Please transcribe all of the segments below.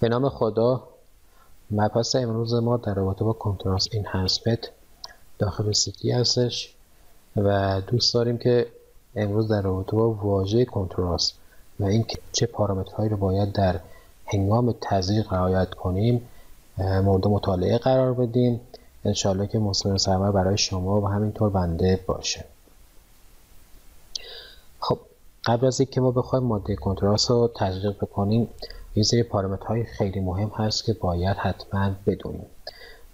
به نام خدا مبحث امروز ما در رابطه با کنتراست اینهانسمنت داخل سیتی هستش و دوست داریم که امروز در رابطه با واژه کنتراست و اینکه چه پارامترهایی رو باید در هنگام تزریق رعایت کنیم مورد مطالعه قرار بدیم. انشالله که مصمر سرمایه برای شما و همینطور بنده باشه. خب قبل از اینکه ما بخوایم ماده کنتراست رو تزریق بکنیم یه سری پارامترهای خیلی مهم هست که باید حتما بدونیم.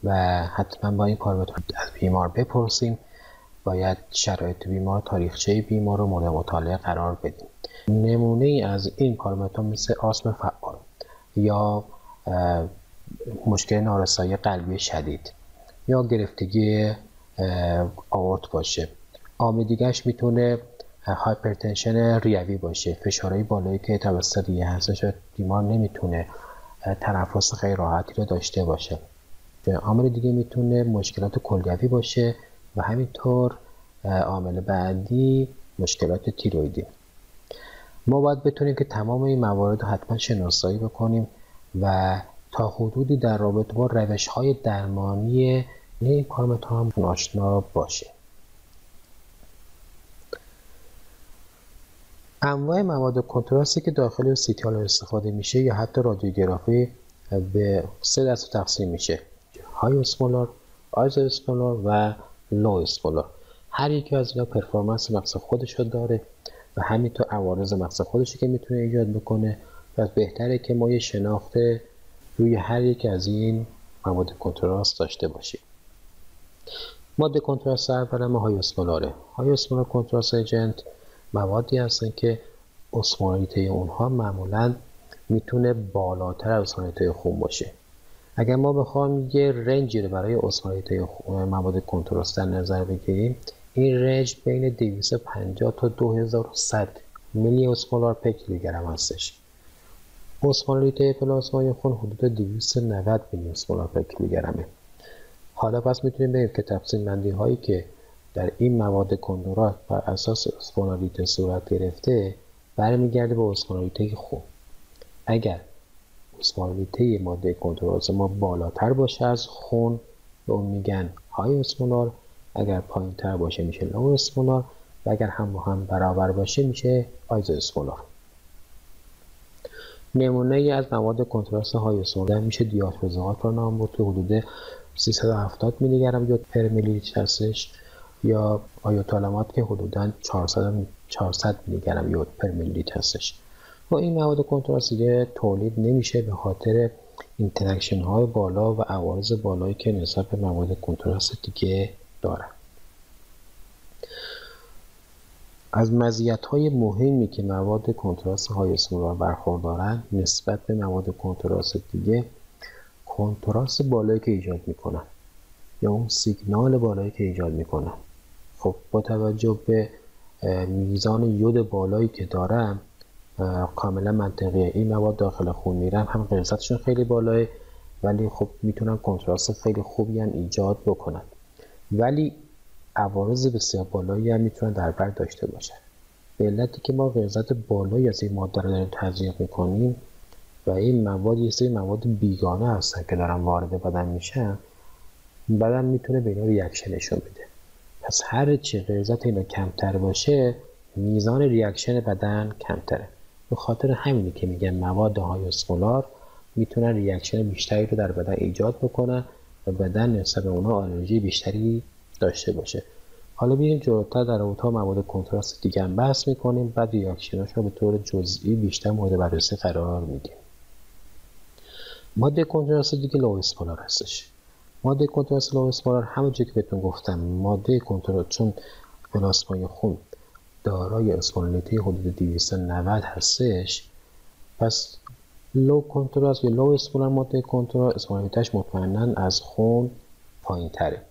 و حتما با این پارامتر از بیمار بپرسیم. باید شرایط بیمار تاریخچه بیمار رو مورد مطالعه قرار بدیم. نمونه ای از این پارامتر مثل آسم فعال یا مشکل نارسایی قلبی شدید یا گرفتگی آورت باشه. عامل دیگهش می‌تونه هایپرتنشن ریوی باشه فشارهای بالایی که توسط ریه هستش بیمار نمی‌تونه تنفس خیلی راحتی رو داشته باشه. عامل دیگه می‌تونه مشکلات کلیوی باشه و همینطور عامل بعدی مشکلات تیرویدی. ما باید بتونیم که تمام این موارد حتما شناسایی بکنیم و تا حدودی در رابطه با روش های درمانی این پارامترها هم آشنا باشه. انواع مواد کنتراستی که داخل سیتی استفاده میشه یا حتی رادیوگرافی به سه دست تقسیم میشه. high osmolar iso osmolar و low osmolar. هر یکی از اینا performance مختص خودش رو داره و همینطور عوارض مختص خودش که می‌تونه ایجاد بکنه و بهتره که ما یه شناخت روی هر یک از این مواد کنتراست داشته باشیم. ماده کنتراست اولا ما های اسمولاره. های اسمولار کنتراست ایجنت موادی هستن که اسمولاریته اونها معمولا می‌تونه بالاتر از اسمولاریته خون باشه. اگر ما بخوایم یه رنجی رو برای اسمولاریته مواد کنتراست در نظر بگیریم این رنج بین 250 تا 2100 میلی اسمولار پر کیلوگرم هستش. اسمولاریته پلاسمای خون حدود 290 میلی اسمولار پر کیلوگرمه. حالا پس می‌تونیم بگیم که تقسیم بندی هایی که در این مواد کندورات بر اساس اسپونالیته صورت گرفته برمیگرده به اسپونالیته خون اگر اسپونالیته ماده کندورات ما بالاتر باشه از خون به اون میگن های اسمولار اگر پایین تر باشه میشه لو اسمولار و اگر هم هم برابر باشه میشه آیز اسمولار نمونه ای از مواد کنتراست های اسمولار میشه دیاتروزات رو نام بود که حدود 370 میلی گرم یود per میلی هستش یا iothalamate که حدودا 400 400 میلی گرم یود per میلی هستش. با این مواد کنتراست تولید نمیشه به خاطر interaction های بالا و عوارض بالایی که نسبت به مواد کنتراست دیگه دارن. از مزیت های مهمی که مواد کنتراست های اسمولار برخوردارن نسبت به مواد کنتراست دیگه کنتراست بالایی که ایجاد می‌کنن یا اون سیگنال بالایی که ایجاد می‌کنن. خب با توجه به میزان یود بالایی که دارم کاملا منطقیه. این مواد داخل خون میرن هم غلظتشون خیلی بالاه ولی خب می‌تونن کنتراست خیلی خوبی هم ایجاد بکنن. ولی عوارض بسیار بالایی هم می‌تونن در بر داشته باشن. به علتی که ما غلظت بالایی از این ماده رو داریم تزریق می‌کنیم و این مواد یه سری مواد بیگانه هستن که دارن وارد بدن میشن بدن می‌تونه به اینا reaction نشون بده. پس هر چی غلظت اینا کمتر باشه میزان reaction بدن کمتره. به خاطر همینی که میگن مواد high osmolar می‌تونن reaction بیشتری رو در بدن ایجاد بکنن و بدن نسبت به اونها آلرژی بیشتری داشته باشه. حالا بیایم جلوتر در رابطه مواد کنتراست دیگه هم بحث می‌کنیم بعد ریاکشناش رو به طور جزئی بیشتر مورد بررسی قرار میدیم ماده کنتراست دیگه لو هستش. ماده کنتراست لو اسمولار همونجوری که بهتون گفتم. ماده کنتراست چون پلاسمای خون دارای اسمولاریته حدود 290 هستش پس لو کنتراست یا لو اسمولار ماده کنتراست اسمولاریتش مطمئنا از خون پایین تره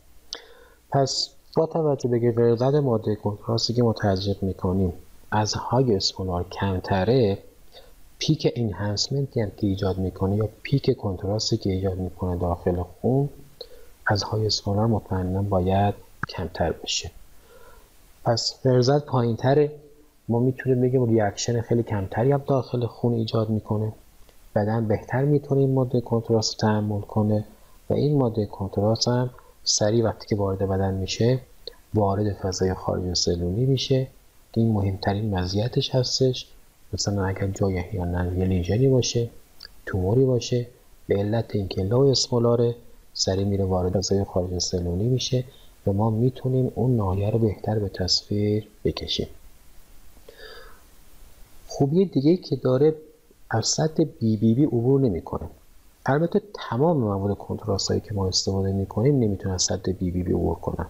پس با توجه به غلظت ماده کنتراستی که ما تزریق می‌کنیم از های اسمولار کمتره پیک انهانسمنت هم که ایجاد می‌کنه یا پیک کنتراستی که ایجاد می‌کنه داخل خون از های اسمولار مطمئنا باید کمتر بشه. پس غلظت پایین تره ما می‌تونیم بگیم reaction خیلی کمتری هم داخل خون ایجاد می‌کنه. بدن بهتر می‌تونه این ماده کنتراست تحمل کنه و این ماده کنتراست هم سریع وقتی که وارد بدن میشه وارد فضای خارج سلولی میشه. این مهمترین مزیتش هستش. مثلا اگر جای یا یه lesion ی باشه توموری باشه به علت اینکه low osmolar ه سریع میره وارد فضای خارج سلولی میشه و ما می‌تونیم اون ناحیه رو بهتر به تصویر بکشیم. خوبی دیگه که داره از سطح BBB عبور نمی‌کنه. البته تمام مواد کنتراست هایی که ما استفاده می‌کنیم نمی‌تونن سطح BBB عبور کنن.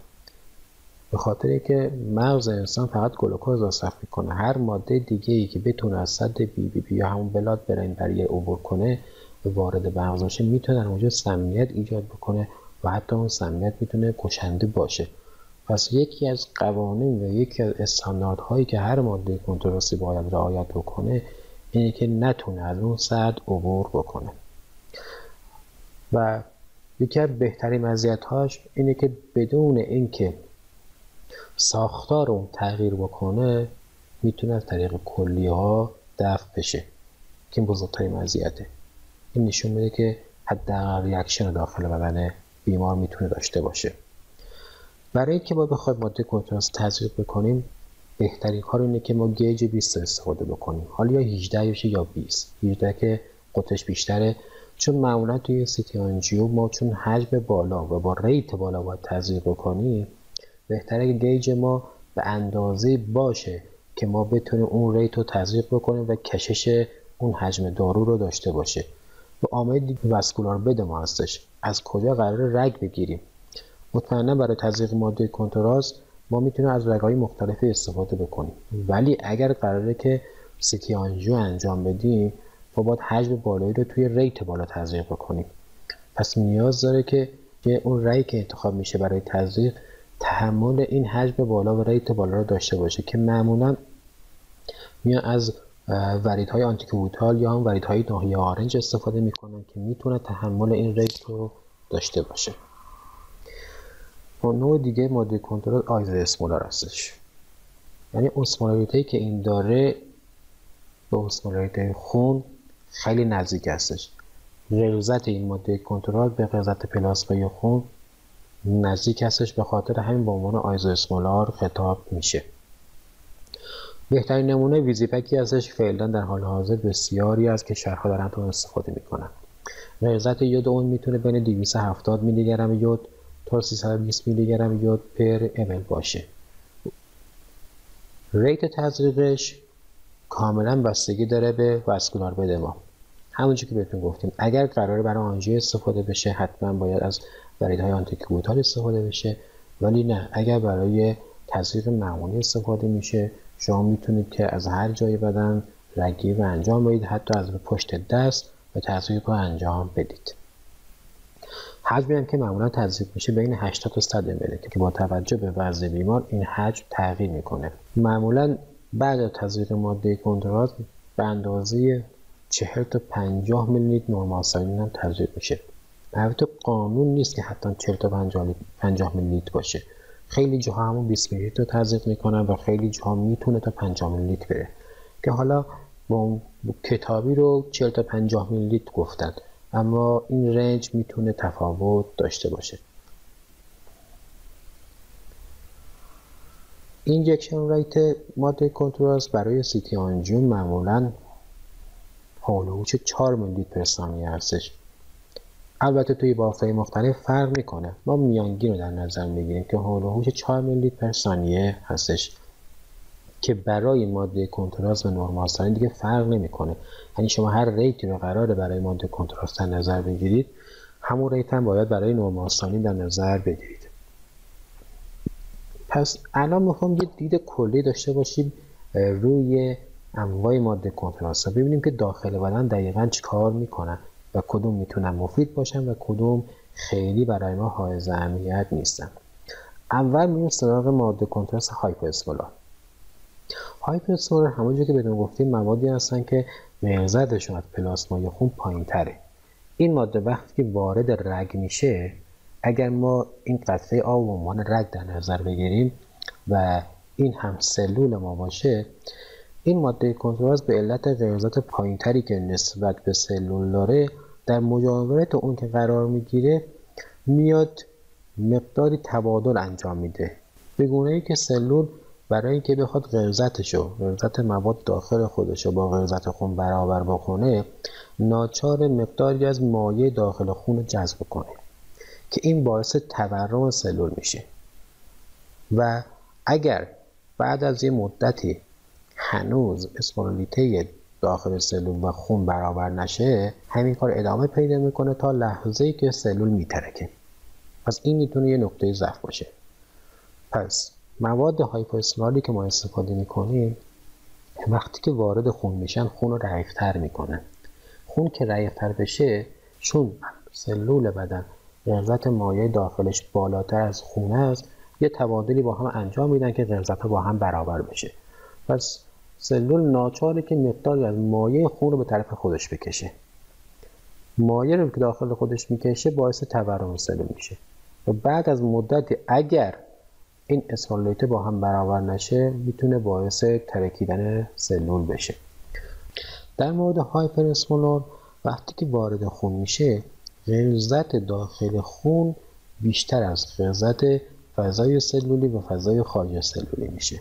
به خاطر که مغز انسان فقط گلوکوز مصرف می‌کنه. هر ماده دیگه ای که بتونه از سطح BBB یا همون blood brain barrier عبور کنه وارد مغز باشه می‌تونه در اونجا سمیت ایجاد بکنه و حتی اون سمیت می‌تونه کشنده باشه. پس یکی از قوانین و یکی از استانداردهایی که هر ماده کنتراستی باید رعایت بکنه اینه که نتونه از اون سطح عبور بکنه. و یکی از بهترین مزیت‌هاش اینه که بدون اینکه ساختار اون تغییر بکنه می‌تونه از طریق کلی ها دفع بشه. که بزرگترین مزیته این نشون میده که حداقل reaction داخل بدن بیمار می‌تونه داشته باشه. برای اینکه ما بخوایم ماده کنتراست تزریق بکنیم بهترین کار اینه که ما gauge 20 استفاده بکنیم. حالا یا 18 باشه یا 20 18 که قطرش بیشتره. چون معمولا توی سیتی آنجیو ما چون حجم بالا و با rate بالا باید تزریق بکنیم بهتره که gauge ما به اندازه باشه که ما بتونیم اون rate رو تزریق بکنیم و کشش اون حجم دارو رو داشته باشه. و عامل vascular bed ما هستش. از کجا قرار رگ بگیریم؟ مطمئنا برای تزریق ماده کنتراست ما می‌تونیم از رگهای مختلفی استفاده بکنیم. ولی اگر قراره که سیتی آنژیو انجام بدیم ما باید حجم بالایی رو توی rate بالا تزریق بکنیم. پس نیاز داره که اون رگی که انتخاب میشه برای تزریق تحمل این حجم بالا و rate بالا رو داشته باشه که معمولا میان از وریدهای antecubital یا هم وریدهای ناحیه آرنج استفاده می‌کنن که می‌تونه تحمل این rate رو داشته باشه. و نوع دیگه ماده کنترل آیز اسمولار هستش. یعنی osmolarity که این داره به اسمولاریته خون خیلی نزدیک هستش. غلظت این ماده کنتراست به غلظت پلاسمای خون نزدیک هستش به خاطر همین به عنوان iso osmolar خطاب میشه. بهترین نمونه ویزیپکی هستش فعلا در حال حاضر بسیاری از کشورها دارن تو استفاده می‌کنن. غلظت یود اون می‌تونه بین 270 میلی گرم یود تا 320 میلی گرم یود پر امل باشه. ریت تزریقش کاملا بستگی داره به وسکولار بده ما. همونجور که بهتون گفتیم اگر قراره برای آنژیو استفاده بشه حتما باید از وریدهای آنتیکوتال استفاده بشه. ولی نه اگر برای تزریق معمولی استفاده میشه شما می‌تونید که از هر جای بدن رگگیری رو انجام بدید حتی از پشت دست و تزریق رو انجام بدید. حجمی هم که معمولا تزریق میشه بین 80 تا 100 ملی که با توجه به وضع بیمار این حجم تغییر می‌کنه. معمولا بعد از تزریق ماده کنترات به اندازه 40 تا 50 میلی لیتر نرمال سالین هم تزریق میشه. البته قانون نیست که حتی 40 تا 50 میلی لیتر باشه. خیلی جاها همون 20 میلی رو تزریق می‌کنن و خیلی جاها می‌تونه تا 50 میلی بره. که حالا با کتابی رو 40 تا 50 میلی گفتن. اما این range می‌تونه تفاوت داشته باشه. injection rate ماده کنتراست برای سیتی آنجیو معمولا حالوچ 4 میلی پر ثانیه هستش. البته توی بافته مختلف فرق می‌کنه. ما میانگین رو در نظر می‌گیریم که حالوچ 4 میلی پر ثانیه هستش که برای ماده کنتراست و نرمال دیگه فرق نمی‌کنه. یعنی شما هر ریتی رو قراره برای ماده کنتراست در نظر بگیرید همون ریت هم باید برای نرمال در نظر بگیرید. پس الان می‌خوام یه دید کلی داشته باشیم روی انواع ماده کنتراست. ببینیم که داخل بدن دقیقا چی کار می‌کنن. و کدوم می‌تونن مفید باشن و کدوم خیلی برای ما حائز اهمیت نیستن. اول میریم سراغ ماده کنتراست هایپواسمولار هایپواسمولار همونجور که بدون گفتیم موادی هستن که نهضتشون از پلاسمای خون پایین تره این ماده وقتی که وارد رگ میشه اگر ما این قطعه آب عنوان رگ در نظر بگیریم و این هم سلول ما باشه این ماده کنتراست به علت غلظت پایینتری که نسبت به سلول داره در مجاورت اون که قرار می‌گیره میاد مقداری تبادل انجام میده. به گونه ای که سلول برای اینکه بخواد غلظتشو غلظت مواد داخل خودش رو با غلظت خون برابر بکنه ناچار مقداری از مایع داخل خون جذب کنه که این باعث تورم سلول میشه. و اگر بعد از یه مدتی هنوز اسمولاریته داخل سلول و خون برابر نشه همین کار ادامه پیدا می‌کنه تا لحظه ای که سلول میترکه. پس این می‌تونه یه نقطه ضعف باشه. پس مواد هایپواسمولالی که ما استفاده می‌کنیم وقتی که وارد خون میشن خون رو رعیفتر می‌کنن. خون که رعیفتر بشه چون سلول بدن غلظت مایع داخلش بالاتر از خون است یه تبادلی با هم انجام میدن که غلظت با هم برابر بشه. پس سلول ناچاره که مقداری از مایع خون رو به طرف خودش بکشه. مایع رو که داخل خودش می‌کشه باعث تورم سلول میشه. و بعد از مدتی اگر این اسمولاریته با هم برابر نشه می‌تونه باعث ترکیدن سلول بشه. در مورد هایپر اسمولار وقتی که وارد خون میشه غلظت داخل خون بیشتر از غلظت فضای سلولی و فضای خارج سلولی میشه.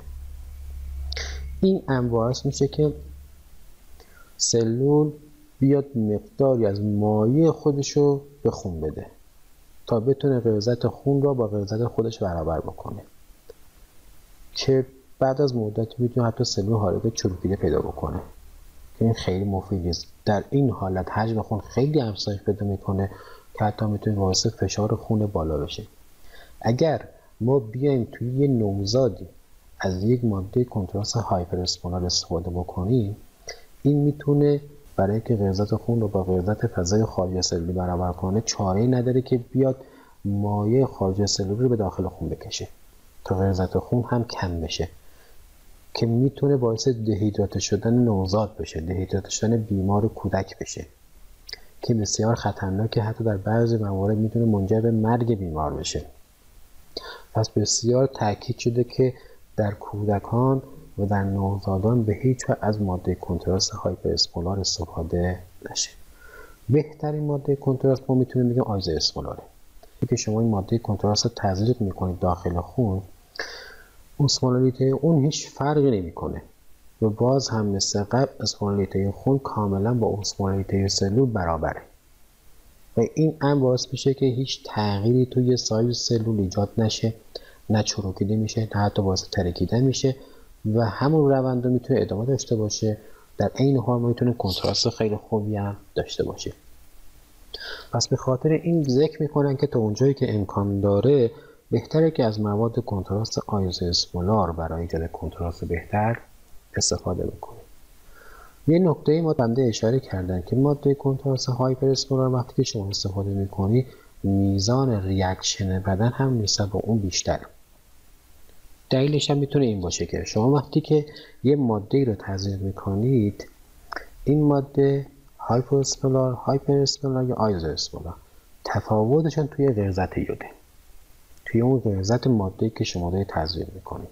این باعث میشه که سلول بیاد مقداری از مایع خودشو به خون بده تا بتونه غلظت خون را با غلظت خودش برابر بکنه. که بعد از مدت می‌تونه حتی سلول حالت چروکیده پیدا بکنه. که این خیلی مفید است در این حالت حجم خون خیلی افزایش پیدا می‌کنه که حتی می‌تونه باعث فشار خون بالا بشه. اگر ما بیایم توی یه نوزادی از یک ماده کنتراست هایپر اسپونال استفاده بکنیم این می‌تونه برای که غلظت خون رو با غلظت فضای خارج سلولی برابر کنه چاره نداره که بیاد مایع خارج سلولی رو به داخل خون بکشه. تا غلظت خون هم کم بشه. که می‌تونه باعث دهیدراته شدن نوزاد بشه دهیدراته شدن بیمار کودک بشه. که بسیار خطرناکه حتی در بعضی موارد می‌تونه منجر به مرگ بیمار بشه. پس بسیار تاکید شده که در کودکان و در نوزادان به هیچ از ماده کنتراست هایپر اسپولار استفاده نشه. بهترین ماده کنتراست ما می‌تونیم بگیم آیز اسپولاره. که شما این ماده کنتراست رو تزریق می‌کنید داخل خون اسمولاریته اون هیچ فرقی نمی‌کنه. و باز هم مثل قبل اسمولاریته خون کاملا با اسمولاریته سلول برابره. و این هم باعث میشه که هیچ تغییری توی سایز سلول ایجاد نشه. نه چروکیده میشه نه حتی باعث ترکیدن میشه و همون روند رو می‌تونه ادامه داشته باشه. در عین حال می‌تونه کنتراست خیلی خوبی هم داشته باشه پس به خاطر این ذکر می‌کنن که تا اونجایی که امکان داره بهتره که از مواد کنتراست iso osmolar برای ایجاد کنتراست بهتر استفاده بکنیم. یه نکته ما بنده اشاره کردن که ماده کنتراست hyper osmolar وقتی که شما استفاده می‌کنی میزان reaction بدن هم نسبت به اون بیشتره. دلیلش هم می‌تونه این باشه که شما وقتی که یه ماده رو تزریق می‌کنید این ماده hyper osmolar hyper osmolar یا iso osmolar تفاوتشون توی غلظت یوده. توی اون غلظت ماده که شما دارید تزریق می‌کنید.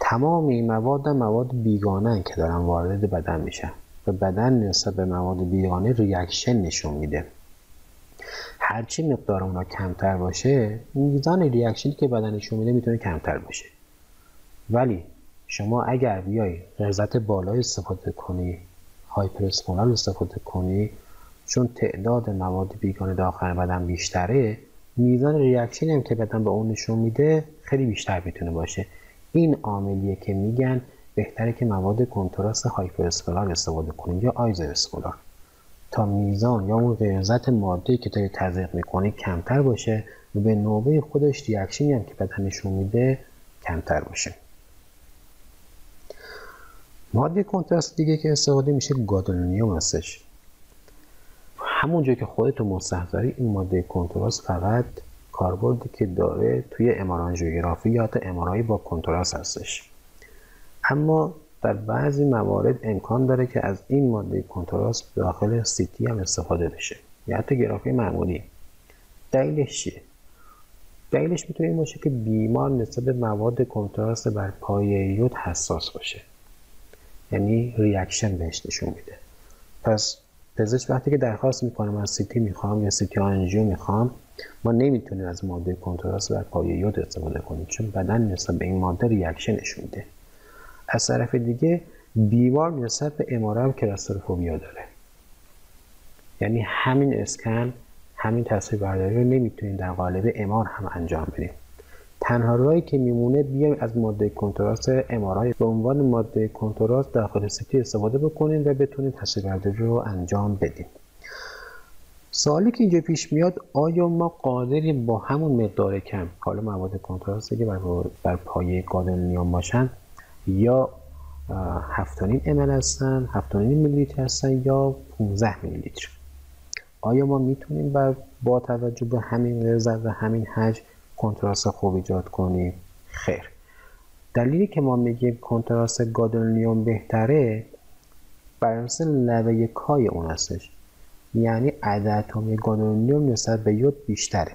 تمام این مواد مواد بیگانه که دارن وارد بدن میشن. و بدن نسبت به مواد بیگانه reaction نشون میده. هرچی مقدار اونا کمتر باشه میزان reaction ی که بدن نشون میده می‌تونه کمتر باشه. ولی شما اگر بیای غلظت بالای استفاده کنی hyper استفاده کنی چون تعداد مواد بیگانه داخل بدن بیشتره میزان reaction ی هم که بدن به اون نشون میده خیلی بیشتر می‌تونه باشه. این عاملیه که میگن بهتره که مواد کنتراست hyper استفاده کنید یا iso osmolar تا میزان یا اون غلظت ماده که داری تزریق می‌کنی کمتر باشه و به نوبه خودش ریاکشنی هم که بدن نشون میده کمتر باشه. ماده کنتراست دیگه که استفاده میشه گادولونیوم هستش. همونجا که خودتو مستحضری این ماده کنتراست فقط کاربردی که داره توی امارانژیوگرافی یا حتی امارایی با کنتراست هستش. اما در بعضی موارد امکان داره که از این ماده کنتراست داخل CT هم استفاده بشه. یا حتی گرافی معمولی. دلیلش چیه؟ دلیلش می‌تونه این باشه که بیمار نسبت به مواد کنتراست بر پایه یود حساس باشه. یعنی reaction بهش نشون میده. پس پزشک وقتی که درخواست می‌کنه از CT می‌خوام یا CT آنژیو می‌خوام ما نمی‌تونیم از ماده کنتراست بر پایه یود استفاده کنیم چون بدن نسبت به این ماده reaction نشون میده. از طرف دیگه بیمار نسبت به اماره هم کلاستروفوبیا داره. یعنی همین اسکن همین تصویر برداری رو نمی‌تونیم در قالب امار هم انجام بدیم. تنها راهی که میمونه بیایم از ماده کنتراست امارای به عنوان ماده کنتراست داخل سیتی استفاده بکنیم و بتونیم تصویربرداری رو انجام بدیم. سوالی که اینجا پیش میاد آیا ما قادریم با همون مقدار کم حالا مواد کنتراست که بر, پایه گادولینیوم باشن یا 7.5 ml هستن 7.5 میلی هستن یا 15 میلی لیتر آیا ما می‌تونیم بر با توجه به همین غلظت و همین حجم کنتراست خوب ایجاد کنیم؟ خیر. دلیلی که ما میگیم کنتراست گادولینیوم بهتره بر اساس لبه K اون هستش. یعنی عدد اتمی گادولینیوم نسبت به یود بیشتره.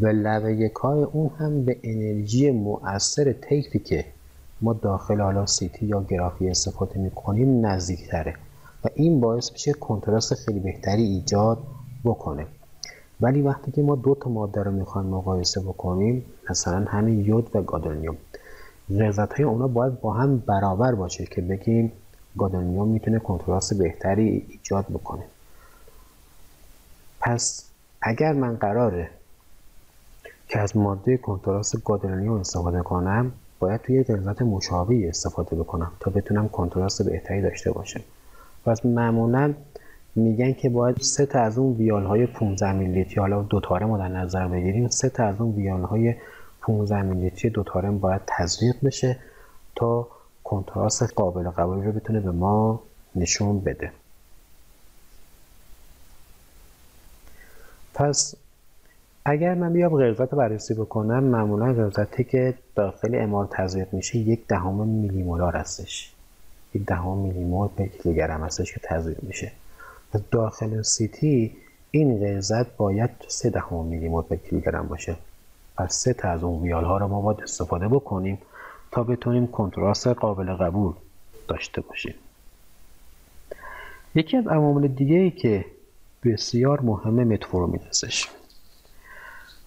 و لبه K اون هم به انرژی مؤثر طیفی که ما داخل حالا CT یا گرافی استفاده می‌کنیم نزدیکتره و این باعث میشه کنتراست خیلی بهتری ایجاد بکنه. ولی وقتی که ما دو تا ماده رو می‌خوایم مقایسه بکنیم مثلا همین یود و گادولینیوم غلظت های اونا باید با هم برابر باشه که بگیم گادولینیوم می‌تونه کنتراست بهتری ایجاد بکنه. پس اگر من قراره که از ماده کنتراست گادولینیوم استفاده کنم باید توی غلظت مشابهی استفاده بکنم تا بتونم کنتراست بهتری داشته باشم. پس معمولا میگن که باید سه تا از اون ویال های 15 میلیلیتری حالا Dotarem ما در نظر بگیریم سه تا از اون ویال های 15 میلیلیتری Dotarem باید تزریق بشه تا کنتراست قابل قبولی رو بتونه به ما نشون بده. پس اگر من بیام غلظت رو بررسی بکنم معمولا غلظتی که داخل امار تزریق میشه یک دهم میلی مولار هستش. یک دهم میلی مول پر کیلوگرم هستش که تزریق میشه. و داخل سیتی این غلظت باید سه دهم میلی مول پر کیلوگرم باشه. پس سه تا از اون ویال ها رو ما باید استفاده بکنیم تا بتونیم کنتراست قابل قبول داشته باشیم. یکی از عوامل دیگه ای که بسیار مهم متفورمین هستش.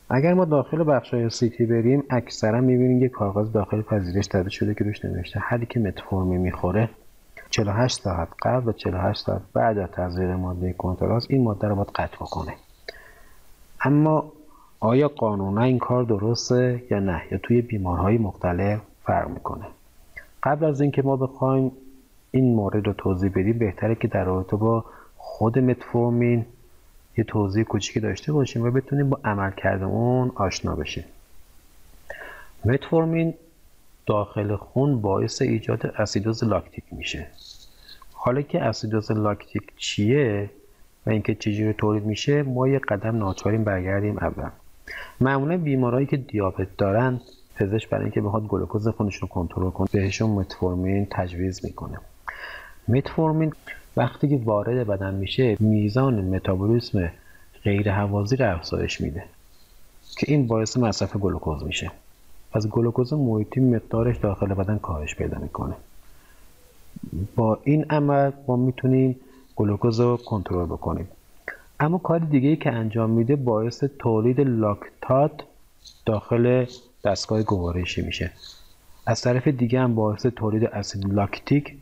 اگر ما داخل بخش های سیتی بریم اکثرا می‌بینیم یه کاغذ داخل پذیرش داده شده که روش نوشته حالی که متفورمی می‌خوره 48 ساعت قبل و 48 ساعت بعد از تزریق ماده کنتراست این ماده رو باید قطع بکنه اما آیا قانونا این کار درسته یا نه؟ یا توی بیمارهای مختلف فرق می‌کنه؟ قبل از اینکه ما بخوایم این مورد رو توضیح بدیم بهتره که در رابطه با خود متفورمین یه توضیح کوچیکی داشته باشیم و بتونیم با عملکرد اون آشنا بشیم. متفورمین داخل خون باعث ایجاد اسیدوز لاکتیک میشه. حالا که اسیدوز لاکتیک چیه و اینکه چجوری تولید میشه ما یه قدم ناچاریم برگردیم اول. معمولا بیمارایی که دیابت دارن پزشک برای اینکه بخواد گلوکوز خونش رو کنترل کنه بهشون متفورمین تجویز می‌کنه. متفورمین وقتی که وارد بدن میشه میزان متابولیسم غیر حوازی رو افزایش میده که این باعث مصرف گلوکوز میشه. پس گلوکوز محیطی مقدارش داخل بدن کاهش پیدا می‌کنه. با این عمل ما می‌تونیم گلوکوز رو کنترل بکنیم. اما کار دیگه ای که انجام میده باعث تولید لاکتات داخل دستگاه گوارشی میشه. از طرف دیگه هم باعث تولید اسید لاکتیک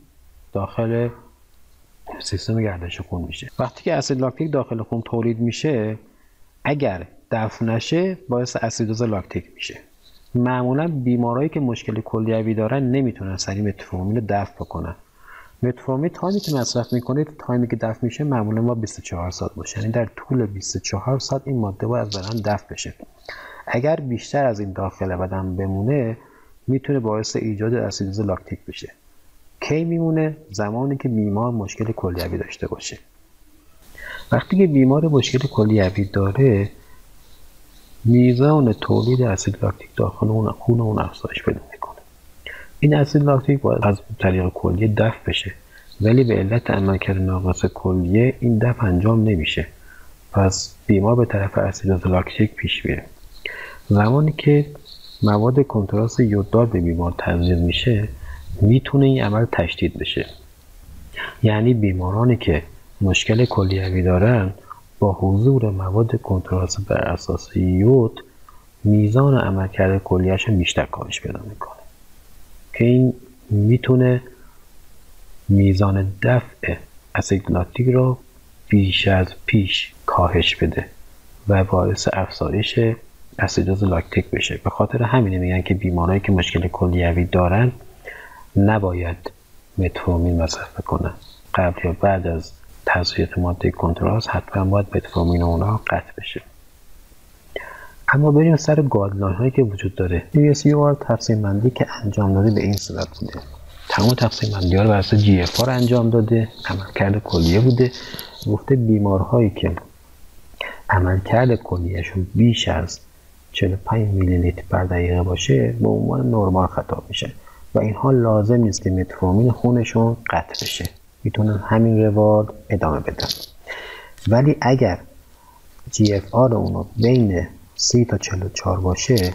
داخل سیستم گردش خون میشه. وقتی که اسید لاکتیک داخل خون تولید میشه اگر دفع نشه باعث اسیدوز لاکتیک میشه. معمولا بیمارایی که مشکل کلیوی دارن نمی‌تونن سریع متفورمین رو دفع بکنن. متفورمین تایمی که مصرف می‌کنه تایمی که دفع میشه معمولا ما 24 ساعت باشه. یعنی در طول 24 ساعت این ماده باید از بدن دفع بشه. اگر بیشتر از این داخل بدن بمونه می‌تونه باعث ایجاد اسیدوز لاکتیک بشه. کی میمونه؟ زمانی که بیمار مشکل کلیوی داشته باشه. وقتی که بیمار مشکل کلیوی داره میزان تولید اسید لاکتیک داخل اون خون اون افزایش پیدا می‌کنه. این اسید لاکتیک باید از طریق کلیه دفع بشه. ولی به علت عملکرد ناقص کلیه این دفع انجام نمیشه. پس بیمار به طرف اسید لاکتیک پیش میره. زمانی که مواد کنتراست یوددار به بیمار تزریق میشه می‌تونه این عمل تشدید بشه. یعنی بیمارانی که مشکل کلیوی دارن با حضور مواد کنتراست بر اساس یود میزان عملکرد کلیهشون بیشتر کاهش پیدا می‌کنه. که این می‌تونه میزان دفع اسیدلاکتیک رو بیش از پیش کاهش بده و باعث افزایش اسیدوز لاکتیک بشه. به خاطر همینه میگن که بیمارایی که مشکل کلیوی دارن نباید متفورمین مصرف کنن قبل یا بعد از تزریق ماده کنتراست حتما باید متفورمین اونا قطع بشه. اما بریم سر گایدلاین هایی که وجود داره. USUR تقسیم بندی که انجام داده به این صورت بوده. تمام تقسیم بندی ها رو بر اساس انجام داده عملکرد کلیه بوده. گفته بیمارهایی که عملکرد کلیهشون بیش از 45 میلی لیتر بر دقیقه باشه به عنوان نرمال خطاب میشه. و اینها لازم نیست که متفورمین خونشون قطع بشه. می‌تونن همین روال ادامه بدن ولی اگر GFR اونو بین 30 تا 44 باشه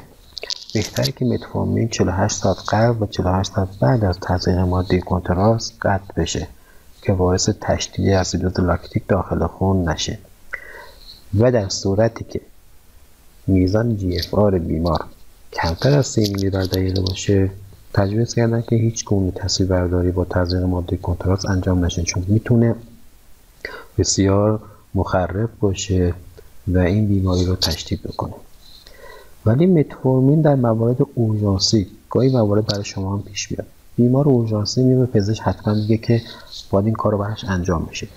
بهتره که متفورمین 48 ساعت قبل و 48 ساعت بعد از تزریق ماده کنتراست قطع بشه که باعث تشدید اسیدوز لاکتیک داخل خون نشه. و در صورتی که میزان GFR بیمار کمتر از 30 میلی دقیقه باشه تجویز کردن که هیچ گونه برداری با تزریق ماده کنتراست انجام نشه چون می‌تونه بسیار مخرب باشه و این بیماری رو تشدید بکنه. ولی متفورمین در موارد اورژانسی گاهی موارد برای شما هم پیش میاد. بیمار اورژانسی میره پزشک حتما میگه که باید این کار رو براش انجام بشه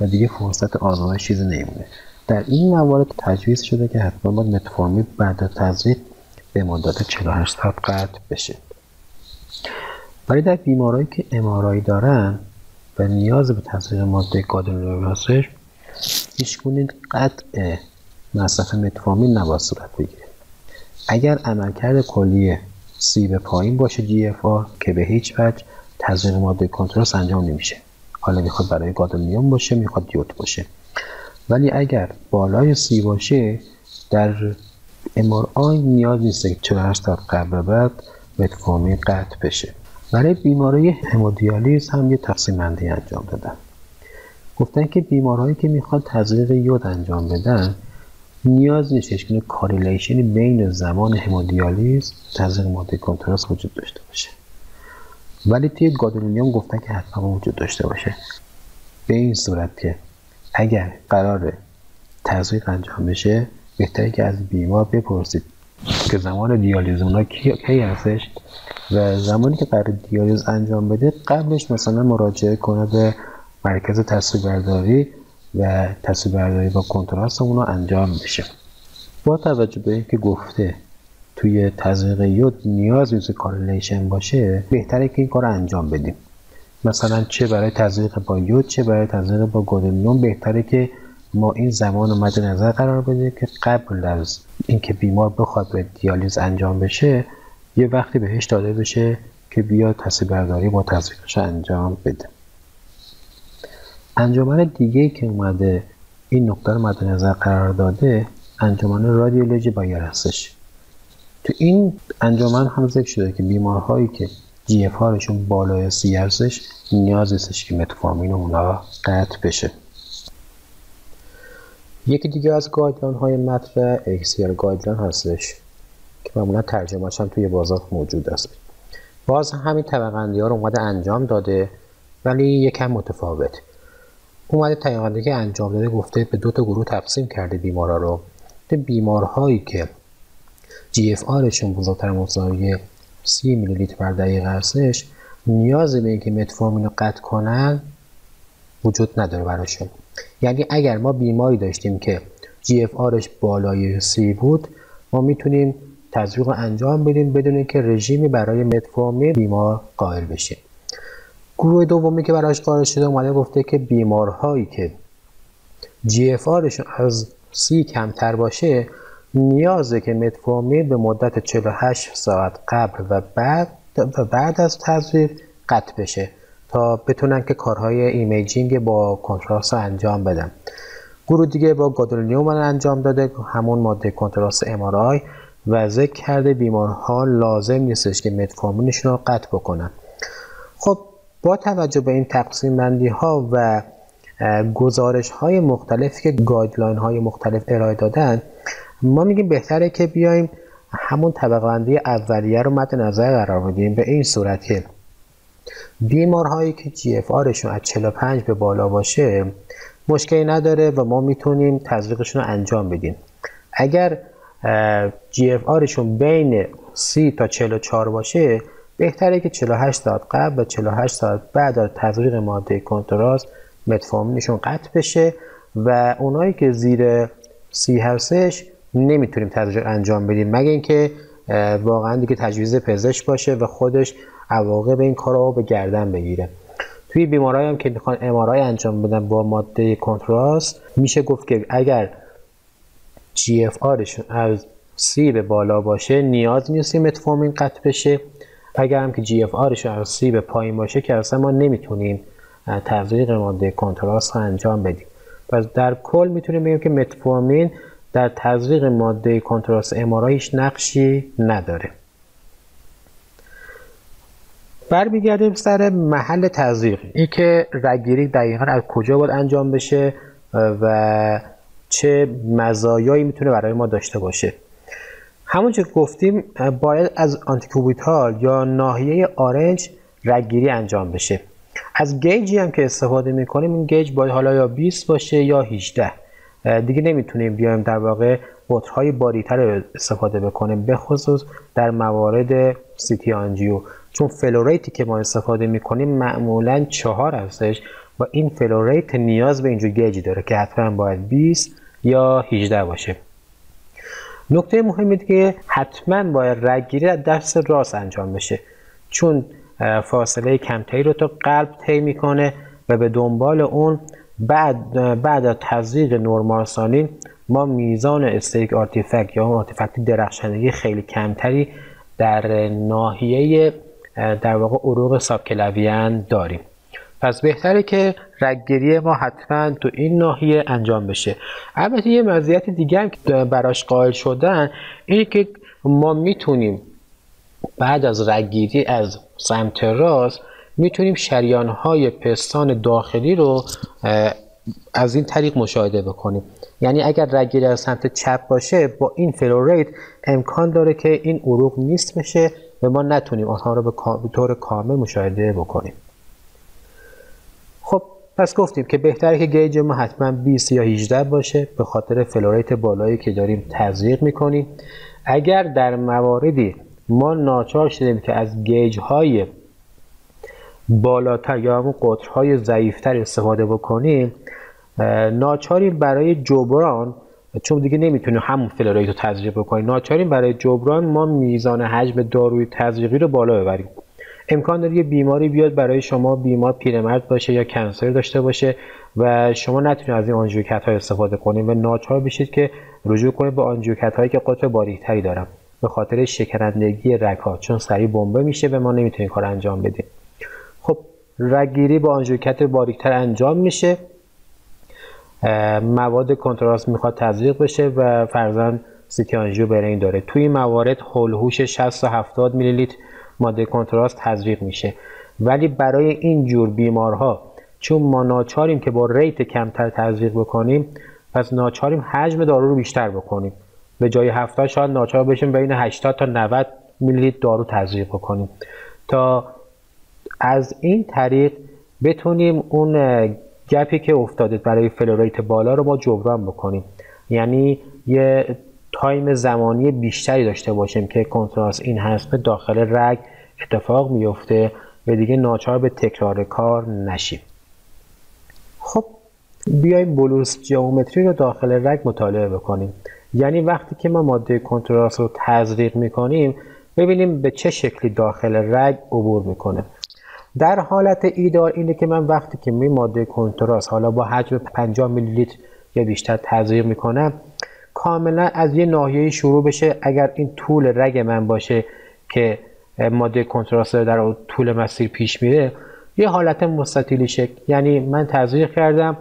و دیگه فرصت آزمایش چیزی نمیمونه. در این موارد تجویز شده که حتما باید متفورمین بعد از تزریق به مدت 48 ساعت قطع بشه. ولی در بیمارایی که امارایی دارن و نیاز به تزریق ماده گادولوری هستش هیچ قطع مصرف متفورمین نباید صورت بگیره. اگر عملکرد کلی سی به پایین باشه جی که به هیچ وجه تزریق ماده کنتراست انجام نمیشه. حالا می‌خواد برای گادولیوم باشه می‌خواد دیوت باشه. ولی اگر بالای سی باشه در MRI نیاز نیست که 48 ساعت قبل بعد متفورمین قطع بشه. برای بیماری همودیالیز هم یه تقسیم بندی انجام دادن. گفتن که بیمارهایی که می‌خواد تزریق یود انجام بدن نیاز نیستش که کاریلیشن بین زمان همودیالیز تزریق ماده کنتراست وجود داشته باشه. ولی توی گادولینیوم گفتن که حتما وجود داشته باشه. به این صورت که اگر قرار تزریق انجام بشه بهتره که از بیمار بپرسید. که زمان دیالیز اونا کی هستش؟ و زمانی که قرار دیالیز انجام بده قبلش مثلا مراجعه کنه به مرکز تصویربرداری و تصویربرداری با کنتراست اون رو انجام بشه. با توجه به اینکه گفته توی تزریق یود نیاز نیست کارلیشن باشه بهتره که این کار انجام بدیم. مثلا چه برای تزریق با یود چه برای تزریق با گودمیوم بهتره که ما این زمان رو مد نظر قرار بدیم که قبل از اینکه بیمار بخواد به دیالیز انجام بشه یه وقتی بهش داده بشه که بیا تصویربرداری با تزریقش انجام بده. انجمن دیگه که اومده این نقطه رو مد نظر قرار داده انجمن رادیولوژی بایر هستش. تو این انجمن هم ذکر شده که بیمارهایی که جی اف بالای سی هستش نیاز هستش که متفورمین اونا قطع بشه. یکی دیگه از guideline های مطرح ACR guideline هستش که معمولا ترجمهش هم توی بازار موجود است. باز همین طبقه‌بندی ها رو اومده انجام داده ولی یکم متفاوت. اومده تقسیماتی که انجام داده گفته به دو تا گروه تقسیم کرده بیمارا رو. بیمارهایی که GFR شون بزرگتر مساوی 30 میلی لیتر بر دقیقه هستش نیاز به اینکه متفورمین رو قطع کنن وجود نداره براشون. یعنی اگر ما بیماری داشتیم که GFR ش بالای سی بود ما می‌تونیم تزریق رو انجام بدیم بدون که رژیمی برای متفورمین بیمار قائل بشیم. گروه دومی که براش قائل شده اومده گفته که بیمارهایی که GFR از سی کمتر باشه نیازه که متفورمین به مدت 48 ساعت قبل و بعد و بعد از تزریق قطع بشه. تا بتونن که کارهای imaging با کنتراست انجام بدن. گروه دیگه با گادولینیوم انجام داده همون ماده کنتراست MR و ذکر کرده بیمارها لازم نیستش که متفورمینشون رو قطع بکنن. خب با توجه به این تقسیم بندی ها و گزارش های مختلفی که guideline های مختلف ارائه دادن ما میگیم بهتره که بیایم همون طبقه بندی اولیه رو مد نظر قرار بدیم به این صورت که بیمارهایی که GFR شون از 45 به بالا باشه مشکلی نداره و ما می‌تونیم تزریقشون رو انجام بدیم. اگر GFR شون بین 30 تا 44 باشه بهتره که 48 ساعت قبل و 48 ساعت بعد از تزریق ماده کنتراست متفورمینشون قطع بشه و اونایی که زیر 30 هستش نمی‌تونیم تزریق انجام بدیم. مگه اینکه واقعا دیگه تجویز پزشک باشه و خودش عواقب این کار به گردن بگیره. توی بیمارایی هم که می‌خوان MRI انجام بدن با ماده کنتراست میشه گفت که اگر GFR شون از سی به بالا باشه نیاز نیست متفورمین قطع بشه. اگر هم که GFR شون از سی به پایین باشه که اصلا ما نمی‌تونیم تزریق ماده کنتراست رو انجام بدیم. پس در کل می‌تونیم بگیم که متفورمین در تزریق ماده کنتراست امارای هیچ نقشی نداره. برمیگردیم سر محل تزریق. این که رگگیری دقیقا از کجا باید انجام بشه و چه مزایایی می‌تونه برای ما داشته باشه. همون که گفتیم باید از آنتیکوبیتال یا ناحیه آرنج رگگیری انجام بشه. از gauge ی هم که استفاده می‌کنیم این gauge باید حالا یا 20 باشه یا 18 دیگه نمی‌تونیم بیایم در واقع قطرهای باریک‌تر استفاده بکنیم به خصوص در موارد CT angio. چون flow rate ی که ما استفاده می‌کنیم معمولا چهار هستش و این flow rate نیاز به اینجور gauge ی داره که حتما باید 20 یا 18 باشه. نکته مهمی دیگه حتما باید رگگیری از دست راست انجام بشه چون فاصله کمتری رو تا قلب طی می‌کنه و به دنبال اون بعد بعد از تزریق normal saline ما میزان streak artifact یا artifact درخشندگی خیلی کمتری در ناحیه در واقع عروق subclavian داریم. پس بهتره که رگگیری ما حتما تو این ناحیه انجام بشه. البته یه مزیت دیگه هم که براش قائل شدن اینه که ما می‌تونیم بعد از رگگیری از سمت راست می‌تونیم شریان های پستان داخلی رو از این طریق مشاهده بکنیم. یعنی اگر رگگیری از سمت چپ باشه با این flow rate امکان داره که این عروق نیست بشه. و ما نتونیم آنها رو به طور کامل مشاهده بکنیم. خب پس گفتیم که بهتره که gauge ما حتما 20 یا 18 باشه به خاطر flow rate بالایی که داریم تزریق می‌کنیم. اگر در مواردی ما ناچار شدیم که از gauge های بالاتر یا همون قطرهای ضعیفتر استفاده بکنیم ناچاریم برای جبران چون دیگه نمی‌تونیم همون flow rate رو تزریق بکنیم ناچاریم برای جبران ما میزان حجم داروی تزریقی رو بالا ببریم. امکان داره یه بیماری بیاد برای شما بیمار پیرمرد باشه یا cancer داشته باشه و شما نتونید از این آنژیوکت های استفاده کنیم و ناچار بشید که رجوع کنید به آنژیوکت هایی که قطر باریکتری دارن. به خاطر شکنندگی رگ ها چون سریع بمبه میشه و ما نمی‌تونیم کار انجام بدیم. خب رگگیری با آنژیوکت باریکتر انجام میشه. مواد کنتراست می‌خواد تزریق بشه و فرضا CT آنژیو brain داره. توی این موارد هولهوش 60 تا 70 میلی لیتر ماده کنتراست تزریق میشه. ولی برای این جور بیمارها چون ما ناچاریم که با rate کمتر تزریق بکنیم پس ناچاریم حجم دارو رو بیشتر بکنیم. به جای 70 شاید ناچار بشیم بین 80 تا 90 میلی لیتر دارو تزریق بکنیم. تا از این طریق بتونیم اون gap ی که افتاده برای flow rate بالا رو ما جبران بکنیم. یعنی یه time زمانی بیشتری داشته باشیم که کنتراست این هست داخل رگ اتفاق میفته و دیگه ناچار به تکرار کار نشیم. خب بیایم بلوس جیومتری رو داخل رگ مطالعه بکنیم. یعنی وقتی که ما ماده کنتراس رو تزریق می‌کنیم ببینیم به چه شکلی داخل رگ عبور می‌کنه. در حالت ایدار اینه که من وقتی که می ماده کنتراس حالا با حجم 50 میلی لیتر یا بیشتر تزریق می‌کنم کاملا از یه ناحیه شروع بشه. اگر این طول رگ من باشه که ماده کنتراست در طول مسیر پیش میره یه حالت مستطیلی شکل. یعنی من تزریق کردم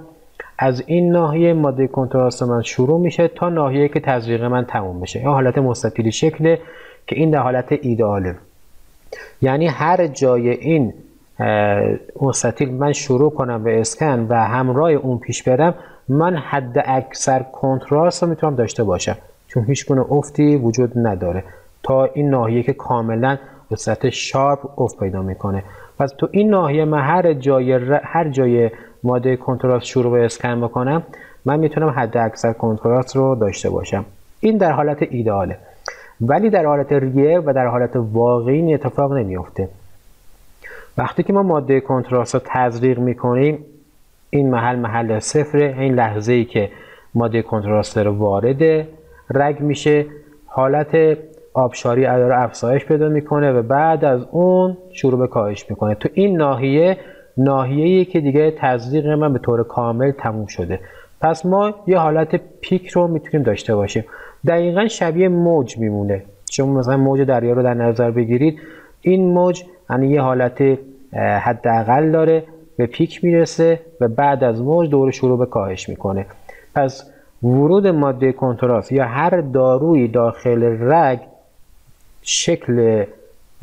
از این ناحیه ماده کنتراست من شروع میشه تا ناحیه که تزریق من تموم بشه. یه حالت مستطیلی شکله که این در حالت ایدئاله یعنی هر جای این مستطیل من شروع کنم به اسکن و همراه اون پیش برم من حد اکثر کنتراست رو می‌تونم داشته باشم. چون هیچ گونه افتی وجود نداره. تا این ناحیه که کاملا به صورت sharp افت پیدا می‌کنه. پس تو این ناحیه من هر جای هر جای ماده کنتراست شروع به اسکن بکنم من می‌تونم حد اکثر کنتراست رو داشته باشم. این در حالت ایدئاله ولی در حالت real و در حالت واقعی این اتفاق نمیافته. وقتی که ما ماده کنتراست رو تزریق می‌کنیم این محل محل صفره این لحظه ای که ماده کنتراست رو وارد رگ میشه حالت آبشاری رو افزایش پیدا می‌کنه و بعد از اون شروع به کاهش می‌کنه. تو این ناحیه ناحیه‌ای که دیگه تزریق من به طور کامل تموم شده. پس ما یه حالت پیک رو می‌تونیم داشته باشیم. دقیقا شبیه موج میمونه. شما مثلا موج دریا رو در نظر بگیرید. این موج یعنی یه حالت حداقل داره به پیک می‌رسه و بعد از موج دور شروع به کاهش می‌کنه. پس ورود ماده کنتراست یا هر دارویی داخل رگ شکل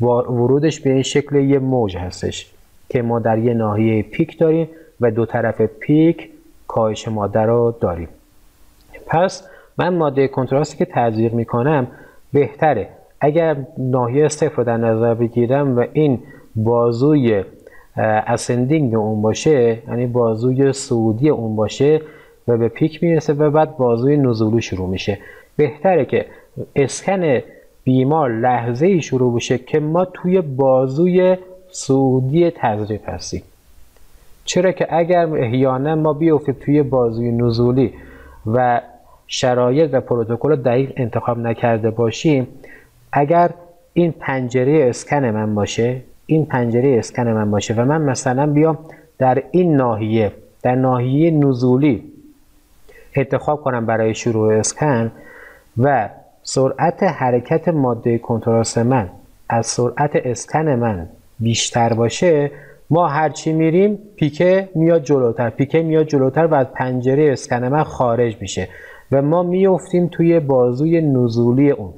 ورودش به این شکل یه موج هستش که ما در یه ناحیه پیک داریم و دو طرف پیک کاهش ماده رو داریم. پس من ماده کنتراستی که تزریق می‌کنم بهتره. اگر ناحیه صفر رو در نظر بگیرم و این بازوی اسندینگ اون باشه یعنی بازوی سعودی اون باشه و به پیک می‌رسه و بعد بازوی نزولی شروع میشه. بهتره که اسکن بیمار لحظه ای شروع بشه که ما توی بازوی سعودی تزریق هستیم. چرا که اگر احیانا ما بیفتیم توی بازوی نزولی و شرایط و پروتکل دقیق انتخاب نکرده باشیم اگر این پنجره اسکن من باشه این پنجره اسکن من باشه و من مثلا بیام در این ناحیه در ناحیه نزولی انتخاب کنم برای شروع اسکن و سرعت حرکت ماده کنتراست من از سرعت اسکن من بیشتر باشه ما هرچی میریم پیکه میاد جلوتر پیکه میاد جلوتر و از پنجره اسکن من خارج میشه و ما میفتیم توی بازوی نزولی اون.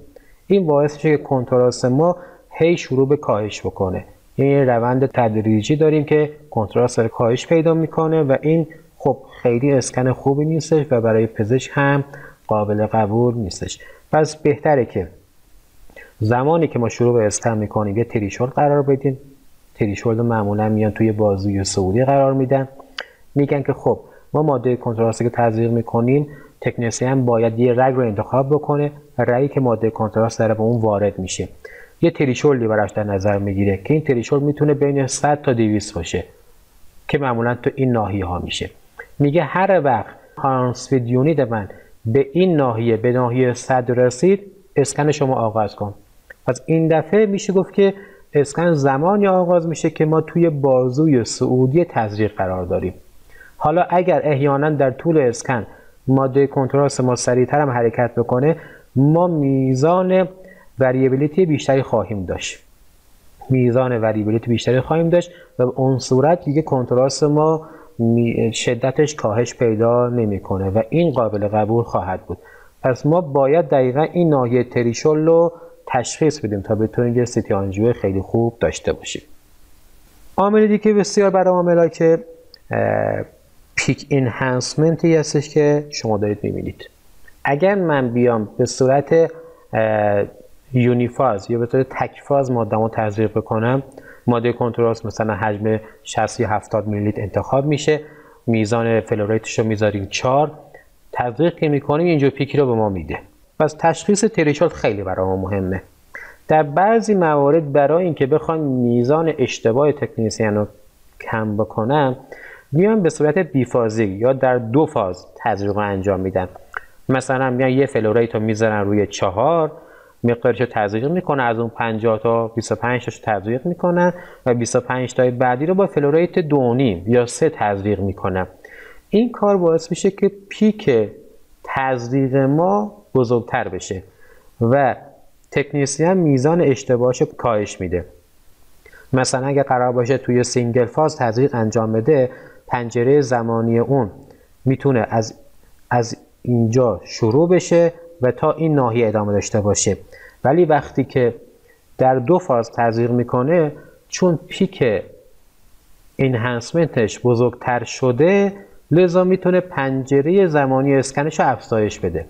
این باعث میشه که کنتراست ما هی شروع به کاهش بکنه. یعنی روند تدریجی داریم که کنتراست کاهش پیدا می‌کنه و این خب خیلی اسکن خوبی نیستش و برای پزشک هم قابل قبول نیستش. پس بهتره که زمانی که ما شروع به اسکن می‌کنیم یه تریشورد قرار بدیم. تریشورد معمولا میان توی بازوی سعودی قرار میدن. میگن که خب ما ماده کنتراستی که تزریق می‌کنیم. تکنسیان باید یه رگ رو انتخاب بکنه رگی که ماده کنتراست داره به اون وارد میشه. یه تریشولدی براش در نظر می‌گیره که این تریشولد می‌تونه بین 100 تا 200 باشه که معمولا تو این ناحیه ها میشه. میگه هر وقت ترانسفید یونیت من به این ناحیه به ناحیه 100 رسید اسکن شما آغاز کن. پس این دفعه میشه گفت که اسکن زمانی آغاز میشه که ما توی بازوی سعودی تزریق قرار داریم. حالا اگر احیانا در طول اسکن ماده کنتراست ما سریعتر هم حرکت بکنه ما میزان وریبیلیتی بیشتری خواهیم داشت. میزان وریبیلیتی بیشتری خواهیم داشت و اون صورت دیگه کنتراست ما شدتش کاهش پیدا نمی‌کنه و این قابل قبول خواهد بود. پس ما باید دقیقا این ناحیه تریشول رو تشخیص بدیم تا بتونیم یه سیتی آنجیو خیلی خوب داشته باشیم. عامل دیگه بسیار برای عاملا که peak enhancement ی هستش که شما دارید می‌بینید. اگر من بیام به صورت uniphase یا به صورت تکفاز مادهمو تزریق بکنم ماده کنتراست مثلا حجم 60 یا 70 میلی لیتر انتخاب میشه. میزان flow rate ش رو می‌ذاریم 4 تزریق که می‌کنیم اینجا peak ی رو به ما میده. پس تشخیص threshold خیلی برای ما مهمه. در بعضی موارد برای اینکه بخوایم میزان اشتباه تکنیسیان رو کم بکنم میان به صورت biphasic یا در دو فاز تزریق رو انجام میدن مثلا میان یه flow rate رو می‌ذارن روی چهار مقدارش تزریق می‌کنه. از اون 50 تا 25 تاش تزریق می‌کنن و 25 تای بعدی رو با flow rate دو و نیم یا سه تزریق می‌کنن این کار باعث میشه که peak تزریق ما بزرگتر بشه و تکنیسیان میزان اشتباهش کاهش میده. مثلا اگه قرار باشه توی single phase تزریق انجام بده پنجره زمانی اون می‌تونه از از اینجا شروع بشه و تا این ناحیه ادامه داشته باشه. ولی وقتی که در دو فاز تزریق می‌کنه چون peak enhancement ش بزرگتر شده لذا می‌تونه پنجره زمانی اسکنش رو افزایش بده.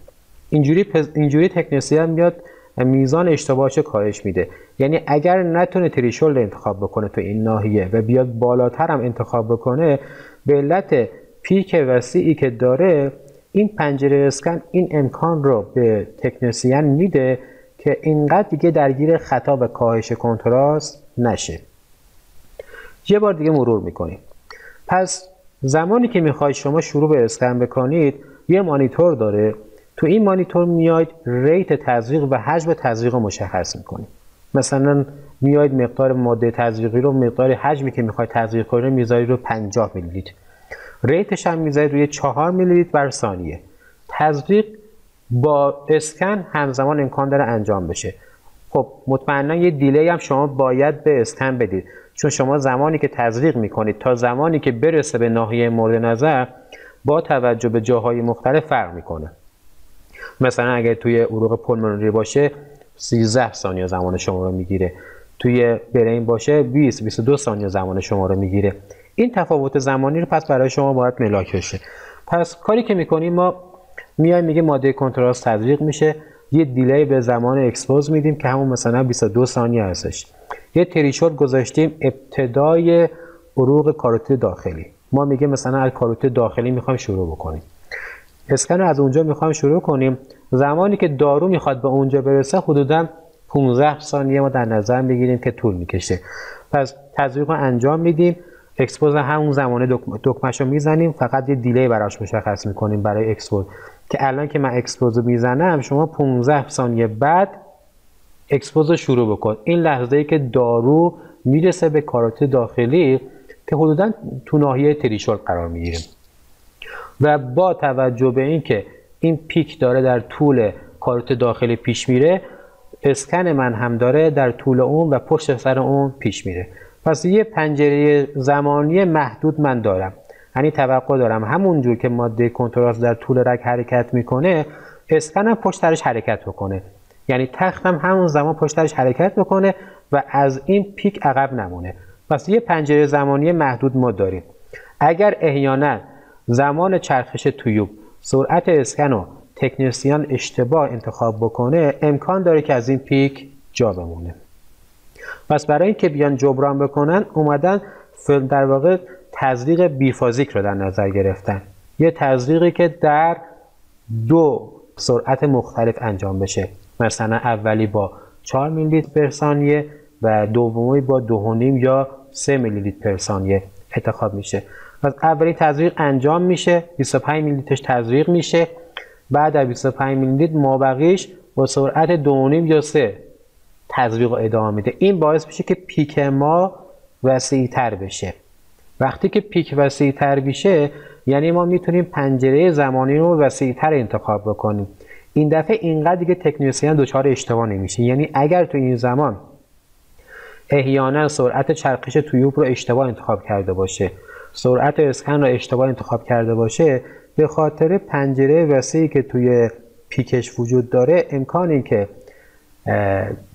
اینجوری پز... اینجوری تکنسیان میاد میزان اشتباهش کاهش میده. یعنی اگر نتونه تریشولد انتخاب بکنه تو این ناحیه و بیاد بالاتر هم انتخاب بکنه به علت پیک وسیعی که داره این پنجره اسکن این امکان رو به تکنسیان میده که اینقدر دیگه درگیر خطا و کاهش کنتراست نشه. یه بار دیگه مرور می‌کنیم. پس زمانی که می‌خواید شما شروع به اسکن بکنید یه مانیتور داره. تو این مانیتور میاید ریت تزریق و حجم تزریق رو مشخص می‌کنید. مثلا میاید مقدار ماده تزریقی رو مقدار حجمی که می‌خواید تزریق کنید می‌ذارید رو 50 میلی لیتر ریتش هم می‌ذارید روی 4 میلی لیتر بر ثانیه. تزریق با اسکن همزمان امکان داره انجام بشه. خب مطمئنا یه دیلی هم شما باید به اسکن بدید. چون شما زمانی که تزریق می‌کنید تا زمانی که برسه به ناحیه مورد نظر با توجه به جاهای مختلف فرق می‌کنه. مثلا اگر توی عروق pulmonary باشه 13 ثانیه زمان شما رو می‌گیره. توی brain باشه 20 22 ثانیه زمان شما رو می‌گیره. این تفاوت زمانی رو پس برای شما باید ملاک بشه پس کاری که می‌کنیم ما میایم میگه ماده کنتراست تزریق میشه. یه delay به زمان expose میدیم که همون مثلا 22 ثانیه هستش یه threshold گذاشتیم ابتدای عروق کاروتید داخلی. ما میگه مثلا از کاروتید داخلی می‌خوایم شروع بکنیم. اسکن از اونجا می‌خوایم شروع کنیم. زمانی که دارو می‌خواد به اونجا برسه حدودا 15 ثانیه ما در نظر بگیریم که طول می‌کشه. پس تزریق رو انجام میدیم. expose همون زمانه دکمش رو می‌زنیم فقط یه delay براش مشخص می‌کنیم برای expose که الان که من expose رو می‌زنم شما 15 ثانیه بعد expose رو شروع بکن. این لحظه ای که دارو می‌رسه به کاروت داخلی که حدودا تو ناحیه تریشور قرار می‌گیریم. و با توجه به اینکه این پیک داره در طول کاروت داخلی پیش میره اسکن من هم داره در طول اون و پشت سر اون پیش میره. پس یه پنجره زمانی محدود من دارم. یعنی توقع دارم همونجور که ماده کنتراست در طول رگ حرکت می‌کنه اسکنم پشت حرکت بکنه. یعنی تختم همون زمان پشت حرکت بکنه و از این پیک عقب نمونه. پس یه پنجره زمانی محدود ما داریم. اگر احیانا زمان چرخش تویوب سرعت اسکن و تکنسیان اشتباه انتخاب بکنه امکان داره که از این پیک جا بمونه. پس برای اینکه بیان جبران بکنن اومدن در واقع تزریق بیفازیک رو در نظر گرفتن. یه تزریقی که در دو سرعت مختلف انجام بشه. مثلا اولی با 4 میلی لیتر پر ثانیه و دومی با 2.5 یا 3 میلی لیتر پر ثانیه انتخاب میشه. پس اولی تزریق انجام میشه 25 میلی لیترش تزریق میشه. بعد از 25 میلی لیتر مابقیش با سرعت 2.5 یا 3 تزریق ادامه میده. این باعث میشه که پیک ما وسیع تر بشه. وقتی که پیک وسیع تر بشه یعنی ما می‌تونیم پنجره زمانی رو وسیع تر انتخاب بکنیم. این دفعه اینقدر دیگه تکنیسیان دچار اشتباه نمیشه یعنی اگر تو این زمان احیانا سرعت چرخش تویوب رو اشتباه انتخاب کرده باشه سرعت اسکن رو اشتباه انتخاب کرده باشه به خاطر پنجره وسیعی که توی پیکش وجود داره امکانی که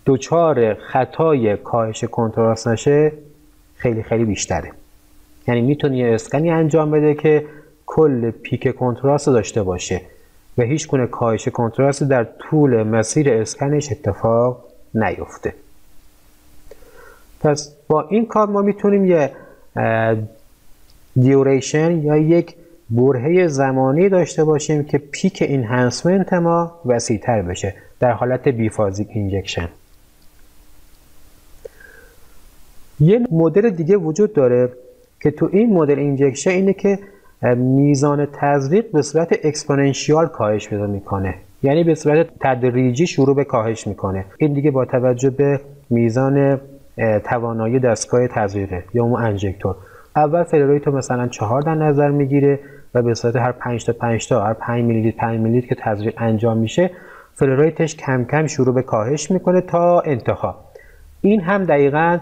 دچار خطای کاهش کنتراست نشه خیلی خیلی بیشتره. یعنی می‌تونه یه اسکنی انجام بده که کل peak کنتراست داشته باشه و هیچ گونه کاهش کنتراست در طول مسیر اسکنش اتفاق نیفته. پس با این کار ما می‌تونیم یه duration یا یک برهه زمانی داشته باشیم که peak enhancement ما وسیع تر بشه در حالت biphasic injection یه مدل دیگه وجود داره که تو این مدل injection اینه که میزان تزریق به صورت exponential کاهش پیدا می‌کنه. یعنی به صورت تدریجی شروع به کاهش می‌کنه. این دیگه با توجه به میزان توانایی دستگاه تزریقه یا اون injector. اول flow rate رو مثلا چهار در نظر می‌گیره و به صورت هر 5 تا 5 تا هر 5 میلی لیتر 5 میلی که تزریق انجام میشه flow rate ش کم کم شروع به کاهش می‌کنه تا انتها. این هم دقیقا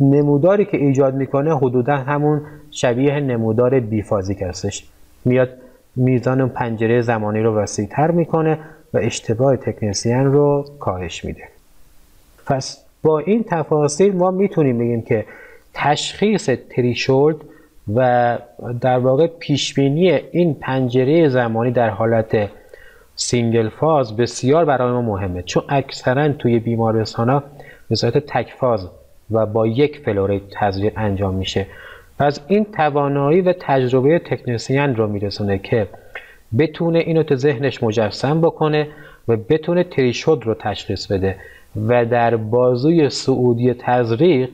نموداری که ایجاد می‌کنه حدودا همون شبیه نمودار بیفازیک هستش. میاد میزان پنجره زمانی رو وسیع تر می‌کنه و اشتباه تکنسیان رو کاهش میده. پس با این تفاصیل ما می‌تونیم بگیم که تشخیص تریشولد و در واقع پیشبینی این پنجره زمانی در حالت single phase بسیار برای ما مهمه. چون اکثرا توی بیمارستان ها به صورت تک فاز و با یک flow rate تزریق انجام میشه. از این توانایی و تجربه تکنسیان رو میرسونه که بتونه اینو تو ذهنش مجسم بکنه و بتونه threshold رو تشخیص بده و در بازوی صعودی تزریق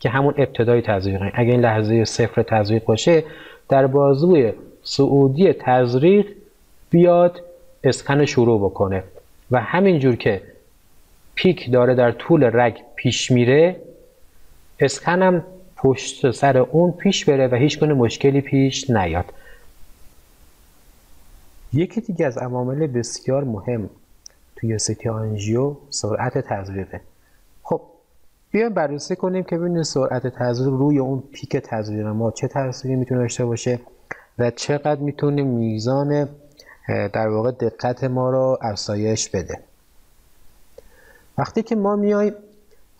که همون ابتدای تزریق اگه این لحظه صفر تزریق باشه در بازوی سعودی تزریق بیاد اسکن شروع بکنه. و همینجور که پیک داره در طول رگ پیش میره اسکن هم پشت سر اون پیش بره و هیچ کنه مشکلی پیش نیاد. یکی دیگه از عوامل بسیار مهم توی سیتی آنژیو سرعت تزریقه خب بیایم بررسی کنیم که ببینیم سرعت تزریق روی اون پیک تزریق ما چه تاثیری می‌تونه داشته باشه و چقدر می‌تونه میزان در واقع دقت ما رو افزایش بده. وقتی که ما میایم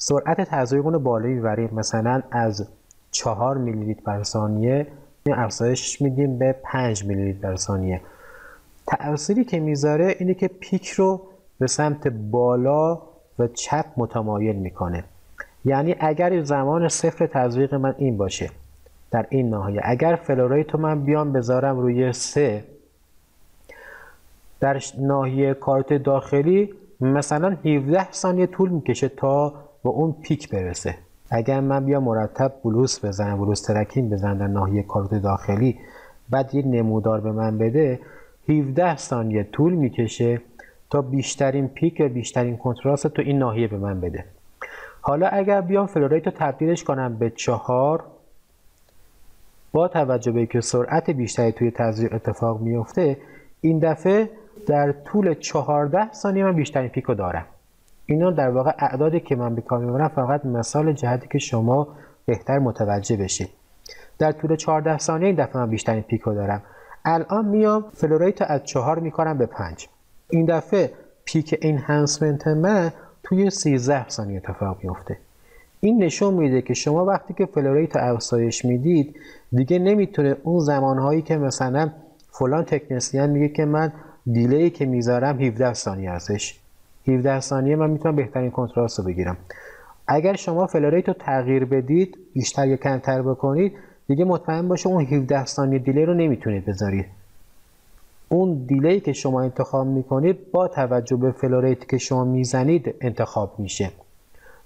سرعت تزریق رو بالایی می‌بریم مثلا از 4 میلی لیتر بر ثانیه افزایش میدیم به 5 میلی لیتر بر ثانیه. تأثیری که می‌ذاره اینه که پیک رو به سمت بالا و چپ متمایل می‌کنه. یعنی اگر زمان صفر تزریق من این باشه در این ناحیه اگر flow rate و من بیام بذارم روی سه در ناحیه کاروتید داخلی مثلا 17 ثانیه طول می‌کشه تا به اون پیک برسه. اگر من بیام مرتب bolus بزنم bolus tracking بزنم در ناحیه کاروتید داخلی بعد یه نمودار به من بده 17 ثانیه طول می‌کشه تا بیشترین پیک و بیشترین کنتراست تو این ناحیه به من بده. حالا اگر بیام flow rate رو تبدیلش کنم به چهار با توجه به که سرعت بیشتری توی تزریق اتفاق میفته این دفعه در طول 14 ثانیه من بیشترین پیک رو دارم. اینا در واقع اعدادی که من به کار می‌برم فقط مثال جهتی که شما بهتر متوجه بشید. در طول 14 ثانیه این دفعه من بیشترین پیک رو دارم. الان میام flow rate از 4 می‌کنم به 5 این دفعه peak enhancement من توی 13 ثانیه اتفاق میفته این نشون میده که شما وقتی که flow rate افزایش می‌دید دیگه نمی‌تونه اون زمانهایی که مثلا فلان تکنسیان میگه که من delay که می‌ذارم 17 ثانیه ازش. 17 ثانیه من می‌تونم بهترین کنتراست رو بگیرم. اگر شما flow rate رو تغییر بدید بیشتر یا کمتر بکنید دیگه مطمئن باشه اون 17 ثانیه delay رو نمی‌تونید بذارید. اون delay ی که شما انتخاب می‌کنید با توجه به flow rate ی که شما می‌زنید انتخاب میشه.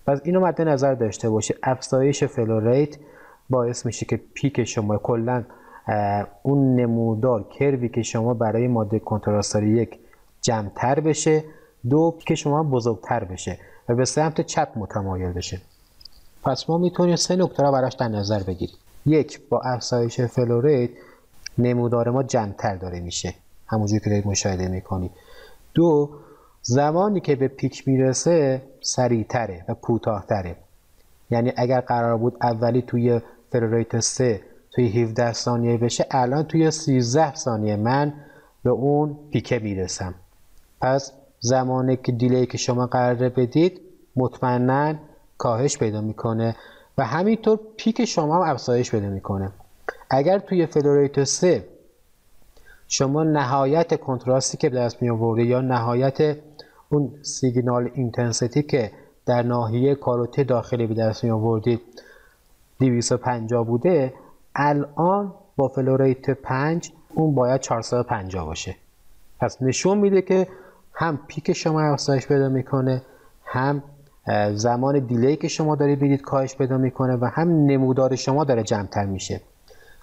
پس اینو مد نظر داشته باشه افزایش flow rate باعث میشه که پیک شما کلا اون نمودار curve ی که شما برای ماده کنتراست دارید یک جمعتر بشه. دو پیک شما بزرگتر بشه و به سمت چپ متمایل بشه. پس ما می‌تونیم سه نکته را براش در نظر بگیریم. یک با افزایش flow rate نمودار ما جمعتر داره میشه. همونجوری که دارید مشاهده می‌کنید. دو زمانی که به پیک می‌رسه سریعتره و کوتاهتره. یعنی اگر قرار بود اولی توی flow rate 3 توی 17 ثانیه بشه الان توی 13 ثانیه من به اون پیکه می‌رسم. پس زمانی که delay ی که شما قراره بدید مطمئنا کاهش پیدا می‌کنه و همینطور پیک شما هم افزایش پیدا می‌کنه. اگر توی flow rate 3 شما نهایت کنتراستی که دست می آوردید یا نهایت اون signal intensity که در ناحیه کاروتید داخلی به دست می آوردید 250 بوده الان با flow rate 5 اون باید 450 باشه. پس نشون میده که هم پیک شما افزایش پیدا می‌کنه هم زمان دیلی که شما دارید می‌دید کاهش پیدا می‌کنه و هم نمودار شما داره جمعتر میشه.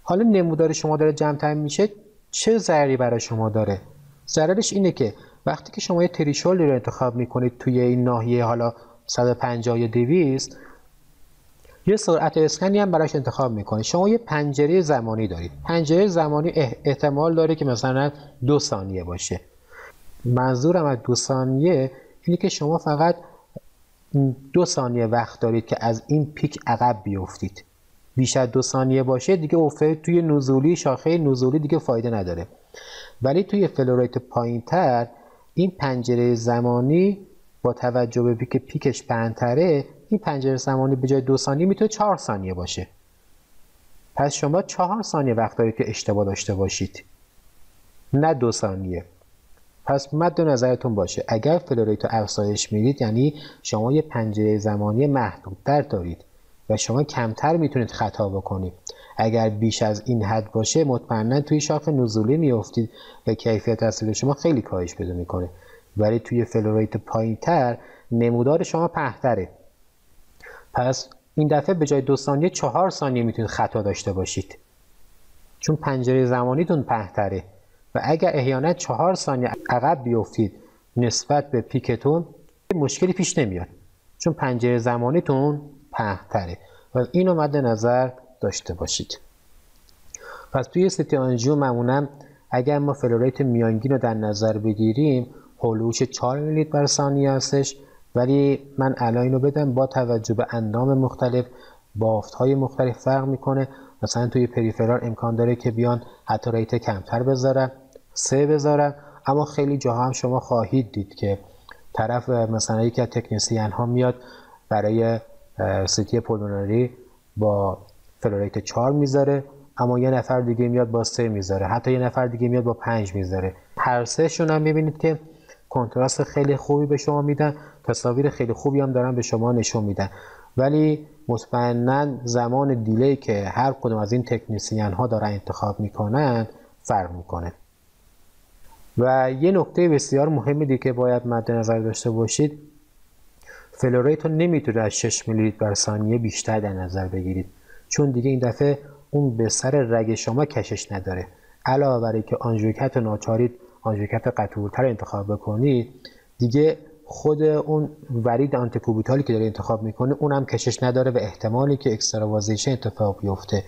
حالا نمودار شما داره جمعتر میشه چه ضرری برای شما داره؟ ضررش اینه که وقتی که شما یه تریشولدی رو انتخاب می‌کنید توی این ناحیه حالا 150 یا 200 یه سرعت اسکنی هم براش انتخاب می‌کنید. شما یه پنجره زمانی دارید. پنجره زمانی احتمال داره که مثلا دو ثانیه باشه. منظورم از دو ثانیه اینه که شما فقط دو ثانیه وقت دارید که از این پیک عقب بیفتید. بیش از دو ثانیه باشه دیگه میفته توی نزولی شاخه نزولی دیگه فایده نداره. ولی توی flow rate پایین تر این پنجره زمانی با توجه به که پیکش پهنتره این پنجره زمانی به جای دو ثانیه می‌تونه چهار ثانیه باشه. پس شما چهار ثانیه وقت دارید که اشتباه داشته باشید. نه دو ثانیه. پس مد نظرتون باشه. اگر flow rate رو افزایش می‌دید یعنی شما یه پنجره زمانی محدودتر دارید و شما کمتر می‌تونید خطا بکنید. اگر بیش از این حد باشه مطمئنا توی شاخه نزولی میافتید و کیفیت تصویر شما خیلی کاهش پیدا می‌کنه. ولی توی flow rate پایینتر نمودار شما پهنتره پس این دفعه به جای دو ثانیه چهار ثانیه می‌تونید خطا داشته باشید. چون پنجره زمانیتون پهنتره و اگر احیانا چهار ثانیه عقب بیفتید نسبت به پیکتون مشکلی پیش نمیاد. چون پنجره زمانیتون پهنتره و اینو مد نظر داشته باشید. پس توی CT angio معمولا اگر ما flow rate میانگین رو در نظر بگیریم هلوش 4 میلیلیتر بر ثانیه هستش. ولی من الان اینو بدم با توجه به اندام مختلف بافت های مختلف فرق می‌کنه. مثلا توی peripheral امکان داره که بیان حتی rate کمتر بذارن سه بذارن اما خیلی جاها هم شما خواهید دید که طرف مثلا یکی از تکنیسیان ها میاد برای CT pulmonary با flow rate 4 می‌ذاره اما یه نفر دیگه میاد با سه می‌ذاره. حتی یه نفر دیگه میاد با 5 می‌ذاره. هر سه شون هم می‌بینید که کنتراست خیلی خوبی به شما میدن تصاویر خیلی خوبی هم دارن به شما نشون میدن. ولی مطمئنا زمان delay ی که هر کدوم از این تکنیسیان ها دارن انتخاب می‌کنن فرق می‌کنه. و یه نکته بسیار مهمی دیگه که باید مد نظر داشته باشید flow rate رو نمی‌تونه از 6 میلیلیتر بر ثانیه بیشتر در نظر بگیرید. چون دیگه این دفعه اون بستر رگ شما کشش نداره. علاوه بر که آنژیوکت ناچارید آنژیوکت قطورتر انتخاب بکنید دیگه خود اون ورید antecubital ی که داره انتخاب می‌کنه اونم کشش نداره و احتمالی که extravasation اتفاق بیفته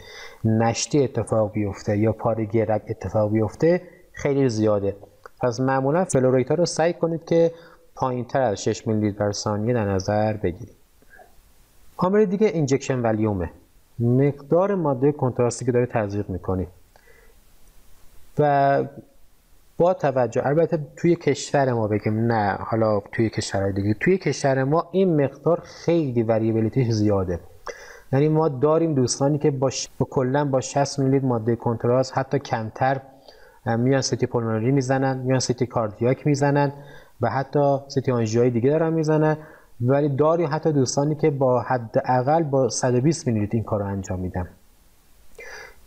نشتی اتفاق بیفته یا پارگی رگ اتفاق بیفته خیلی زیاده. پس معمولا flow rate ا رو سعی کنید که پایین تر از 6 میلی بر ثانیه در نظر بگیرید. عامل دیگه injection volume ه. مقدار ماده کنتراستی که داره تزریق می‌کنید و با توجه البته توی کشور ما بگیم نه حالا توی کشورهای دیگه توی کشور ما این مقدار خیلی variability ش زیاده. یعنی ما داریم دوستانی که با, کلا با 60 میلی ماده کنتراست حتی کمتر میان CT pulmonary می‌زنن میان CT cardiac می‌زنن و حتی CT آنژیوهای دیگه دارن می‌زنن. ولی داریم حتی دوستانی که با حداقل با 120 میلی این کار رو انجام میدن.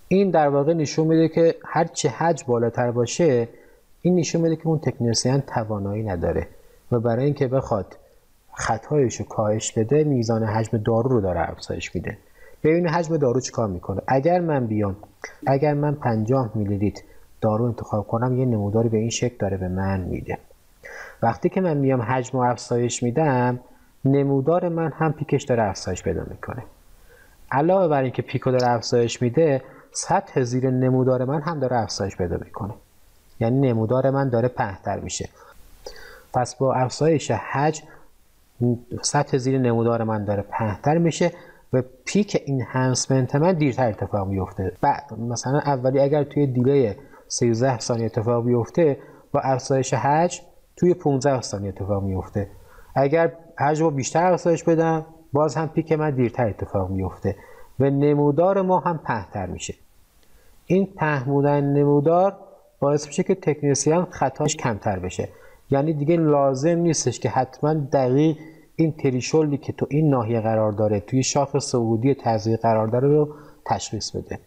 این در واقع نشون میده که هر چه حج بالاتر باشه این نشون میده که اون تکنسیان توانایی نداره و برای اینکه بخواد خطایش رو کاهش بده میزان حجم دارو رو داره افزایش میده. ببینید حجم دارو چیکار می‌کنه؟ اگر من بیام اگر من 50 میلی لیتر دارو انتخاب کنم یه نموداری به این شکل داره به من میده. وقتی که من میام حجم و افزایش میدم نمودار من هم پیکش داره افزایش پیدا می‌کنه. علاوه بر اینکه پیکو داره افزایش میده سطح زیر نمودار من هم داره افزایش پیدا می‌کنه. یعنی نمودار من داره پهتر میشه. پس با افزایش حجم سطح زیر نمودار من داره پهتر میشه و پیک این هنسمنت من دیرتر اتفاق میفته بعد مثلا اولی اگر توی دیله 13 ثانیه اتفاق بیفته با افزایش حجم توی 15 ثانیه اتفاق میفته اگر حجم رو بیشتر افزایش بدم باز هم پیک من دیرتر اتفاق میفته و نمودار ما هم پهتر میشه. این پهمودن نمودار باعث میشه که تکنیسیان خطاش کمتر بشه. یعنی دیگه لازم نیستش که حتما دقیق این تریشولی که تو این ناحیه قرار داره توی شاخ سعودی تزریق قرار داره رو تشخیص بده.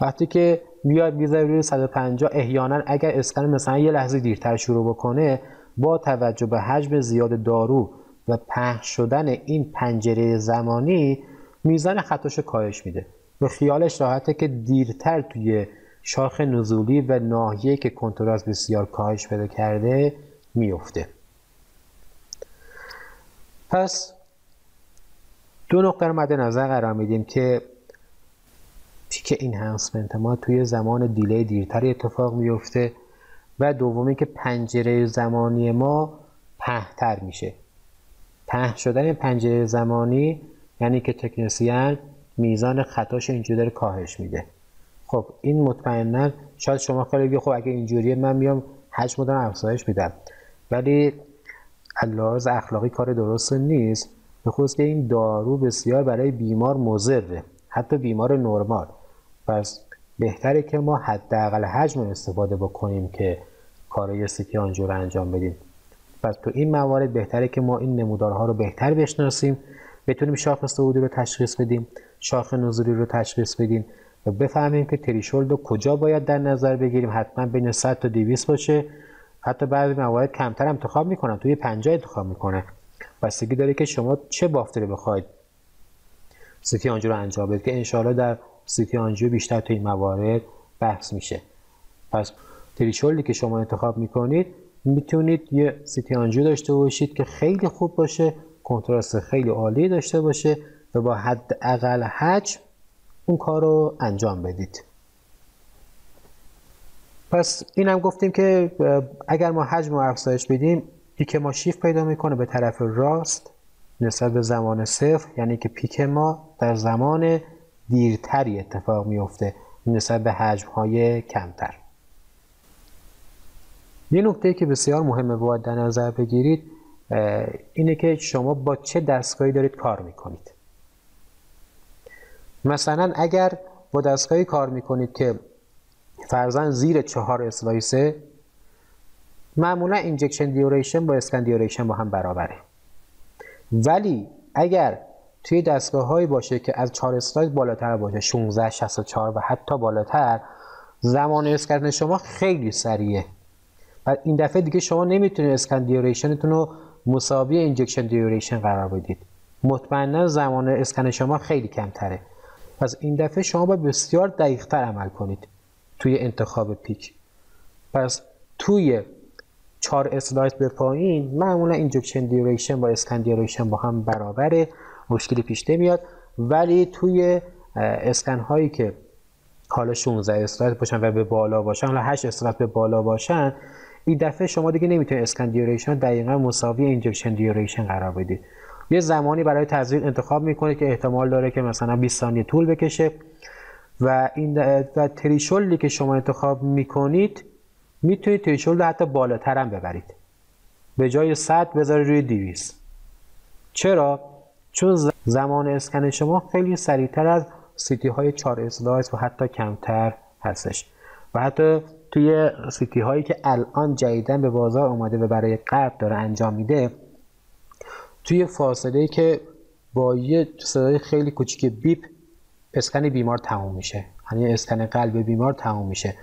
وقتی که میاد می‌ذاره روی 150 احیانا اگر اسکن مثلا یه لحظه دیرتر شروع بکنه با توجه به حجم زیاد دارو و پهن شدن این پنجره زمانی میزان خطاش کاهش میده. و خیالش راحته که دیرتر توی شاخ نزولی و ناحیه که کنتراست بسیار کاهش پیدا کرده میفته پس دو نقطه رو مد نظر قرار میدیم که پیک این هنسمنت ما توی زمان دیلی دیرتری اتفاق میفته و دومی که پنجره زمانی ما پهتر میشه. په شدن پنجره زمانی یعنی که تکنسیان میزان خطاش اینجوری کاهش میده. خب این مطمئنا شاید شما خیلی بگید خب اگه اینجوریه من میام حجم دارم افزایش میدم. ولی لحاظ اخلاقی کار درست نیست به خصوص که این دارو بسیار برای بیمار مضره حتی بیمار نرمال. پس بهتره که ما حداقل حجم استفاده بکنیم که کارای سیتی آنجو رو انجام بدیم. پس تو این موارد بهتره که ما این نمودارها رو بهتر بشناسیم. بتونیم شاخ صعودی رو تشخیص بدیم شاخ نزولی رو تشخیص بدیم. و بفهمیم که threshold رو کجا باید در نظر بگیریم. حتما بین 100 تا 200 باشه. حتی بعضی موارد کمتر انتخاب می‌کنن. توی 50 انتخاب می‌کنه. بستگی داره که شما چه بافتی رو بخواید. CT angio رو انجام بدید که انشاءالله در CT angio بیشتر توی این موارد بحث میشه. پس threshold ی که شما انتخاب می‌کنید می‌تونید یه CT angio داشته باشید که خیلی خوب باشه کنتراست خیلی عالی داشته باشه و با حد اقل حجم اون کار رو انجام بدید. پس اینم گفتیم که اگر ما حجم رو افزایش بدیم پیک ما شیفت پیدا می‌کنه به طرف راست نسبت به زمان صفر یعنی که پیک ما در زمان دیرتری اتفاق میفته نسبت به حجم های کمتر. یه نکته که بسیار مهمه باید در نظر بگیرید اینه که شما با چه دستگاهی دارید کار می‌کنید. مثلا اگر با دستگاهی کار می‌کنید که فرضا زیر چهار slice ه معمولا injection duration با scan duration با هم برابره. ولی اگر توی دستگاه هایی باشه که از 4 slice بالاتر باشه 16 64 و حتی بالاتر زمان اسکن شما خیلی سریعه. و این دفعه دیگه شما نمی‌تونید scan duration تون رو مساوی injection duration قرار بدید. مطمئنا زمان اسکن شما خیلی کمتره. پس این دفعه شما باید بسیار دقیقتر عمل کنید توی انتخاب peak پس توی 4 slice به پایین معمولا injection duration با scan duration با هم برابره مشکلی پیش نمیاد. ولی توی اسکن هایی که حالا 16 slice باشن و به بالا باشن حالا 8 slice به بالا باشن این دفعه شما دیگه نمی‌تونید scan duration دقیقا مساوی injection duration قرار بدید. یه زمانی برای تزریق انتخاب می‌کنید که احتمال داره که مثلا 20 ثانیه طول بکشه. و این و threshold ی که شما انتخاب می‌کنید می‌تونید threshold حتی بالاتر هم ببرید. به جای 100 بذارید روی 200 چرا؟ چون زمان اسکن شما خیلی سریعتر از CT های 4 slice و حتی کمتر هستش. و حتی توی CT هایی که الان جدیدن به بازار اومده و برای قلب داره انجام میده توی فاصله که با یه صدای خیلی کوچیک beep اسکن بیمار تموم میشه. یعنی اسکن قلب بیمار تموم میشه.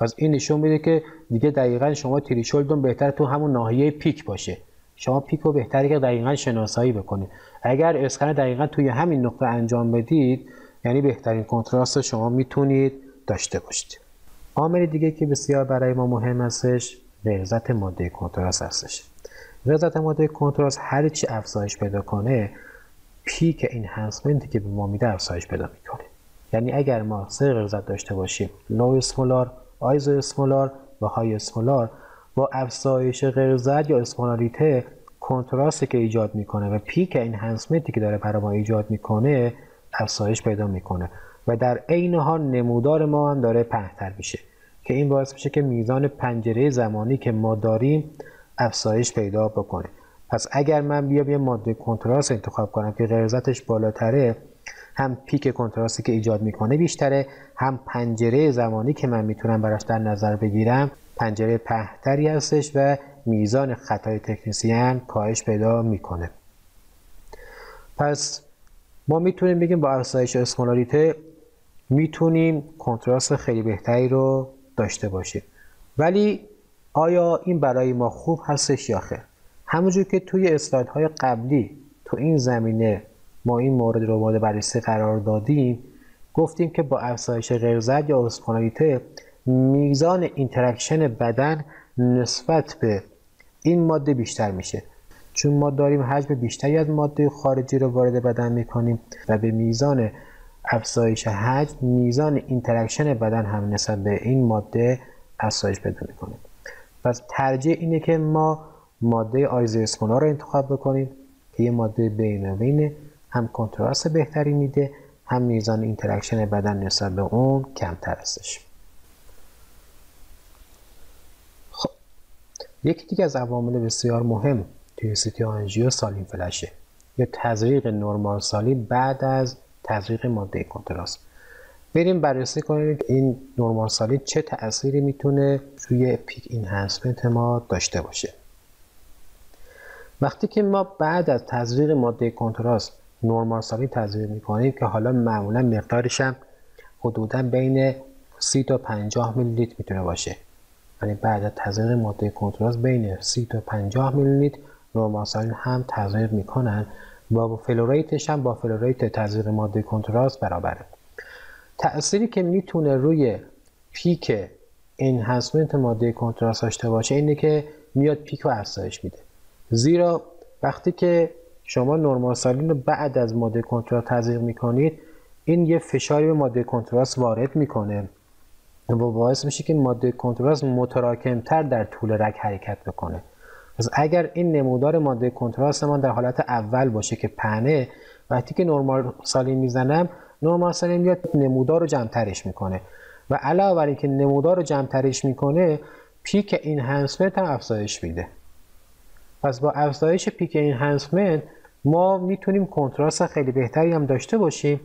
پس این نشون میده که دیگه دقیقا شما threshold تون بهتر تو همون ناحیه peak باشه. شما پیک رو بهتری که دقیقا شناسایی بکنید. اگر اسکن دقیقا توی همین نقطه انجام بدید یعنی بهترین کنتراست شما می‌تونید داشته باشید. عامل دیگه که بسیار برای ما مهم هستش غلظت ماده کنتراست هستش. غلظت ماده کنتراست هر چی افزایش پیدا کنه پیک این هنسمنتی که به ما میده افزایش پیدا می‌کنه. یعنی اگر ما سه غلظت داشته باشیم لو اسمولار آیزو اسمولار و های اسمولار با افزایش غلظت یا اسمولاریته کنتراستی که ایجاد می‌کنه و پیک این هنسمنتی که داره برای ما ایجاد می‌کنه افزایش پیدا می‌کنه. و در عین حال نمودار ما هم داره پهتر میشه. که این باعث میشه که میزان پنجره زمانی که ما داریم افزایش پیدا بکنه. پس اگر من بیام یه ماده کنتراست انتخاب کنم که غلظتش بالاتره هم پیک کنتراستی که ایجاد می‌کنه بیشتره هم پنجره زمانی که من می‌تونم براش در نظر بگیرم پنجره پهتری هستش و میزان خطای تکنیسیان کاهش پیدا می‌کنه. پس ما می‌تونیم بگیم با افزایش اسمولاریته می‌تونیم کنتراست خیلی بهتری رو داشته باشیم. ولی آیا این برای ما خوب هستش یا خیر؟ همونجور که توی اسلاید های قبلی تو این زمینه ما این مورد رو مورد بررسی قرار دادیم گفتیم که با افزایش غلظت یا اسمولالیته میزان interaction بدن نسبت به این ماده بیشتر میشه. چون ما داریم حجم بیشتری از ماده خارجی رو وارد بدن می‌کنیم و به میزان افزایش حجم میزان interaction بدن هم نسبت به این ماده افزایش پیدا می‌کنه. پس ترجیح اینه که ما ماده iso-osmolar رو انتخاب بکنیم که یه ماده بین هم کنتراست بهتری میده هم میزان interaction بدن نسبت به اون کمتر هستش. خب یکی دیگه از عوامل بسیار مهم توی CT angio saline flush ه یا تزریق normal saline بعد از تزریق ماده کنتراست. بریم بررسی کنیم این normal saline چه تأثیری می‌تونه روی peak enhancement ما داشته باشه. وقتی که ما بعد از تزریق ماده کنتراست normal saline تزریق می‌کنیم که حالا معمولا مقدارش هم حدودا بین 30 تا 50 میلی لیتر می‌تونه باشه. یعنی بعد از تزریق ماده کنتراست بین 30 تا 50 میلی لیتر normal saline هم تزریق می‌کنن. با flow rate ش هم با flow rate تزریق ماده کنتراست برابره. تأثیری که می‌تونه روی پیک انهانسمنت ماده کنتراست داشته باشه اینه که میاد پیک رو افزایش میده. زیرا وقتی که شما نرمال سالین رو بعد از ماده کنتراست تزریق می‌کنید این یه فشاری به ماده کنتراست وارد می‌کنه و باعث میشه که ماده کنتراست متراکمتر در طول رگ حرکت بکنه. پس اگر این نمودار ماده کنتراست ما در حالت اول باشه که پنه وقتی که نرمال سالین می‌زنم نرمال سالین میاد نمودار رو جمعترش می‌کنه. و علاوه بر اینکه نمودار رو جمعترش می‌کنه پیک این هم افزایش میده. پس با افزایش پیک این هنسمنت ما می‌تونیم کنتراست خیلی بهتری هم داشته باشیم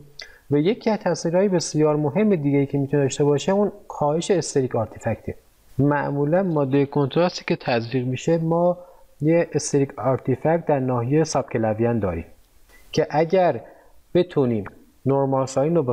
و یکی از تاثیرهای بسیار مهم دیگه که می‌تونه داشته باشه اون کاهش استریک آرتیفکته معمولا ماده کنتراستی که تزریق میشه ما یه streak artifact در ناحیه subclavian داریم که اگر بتونیم normal saline رو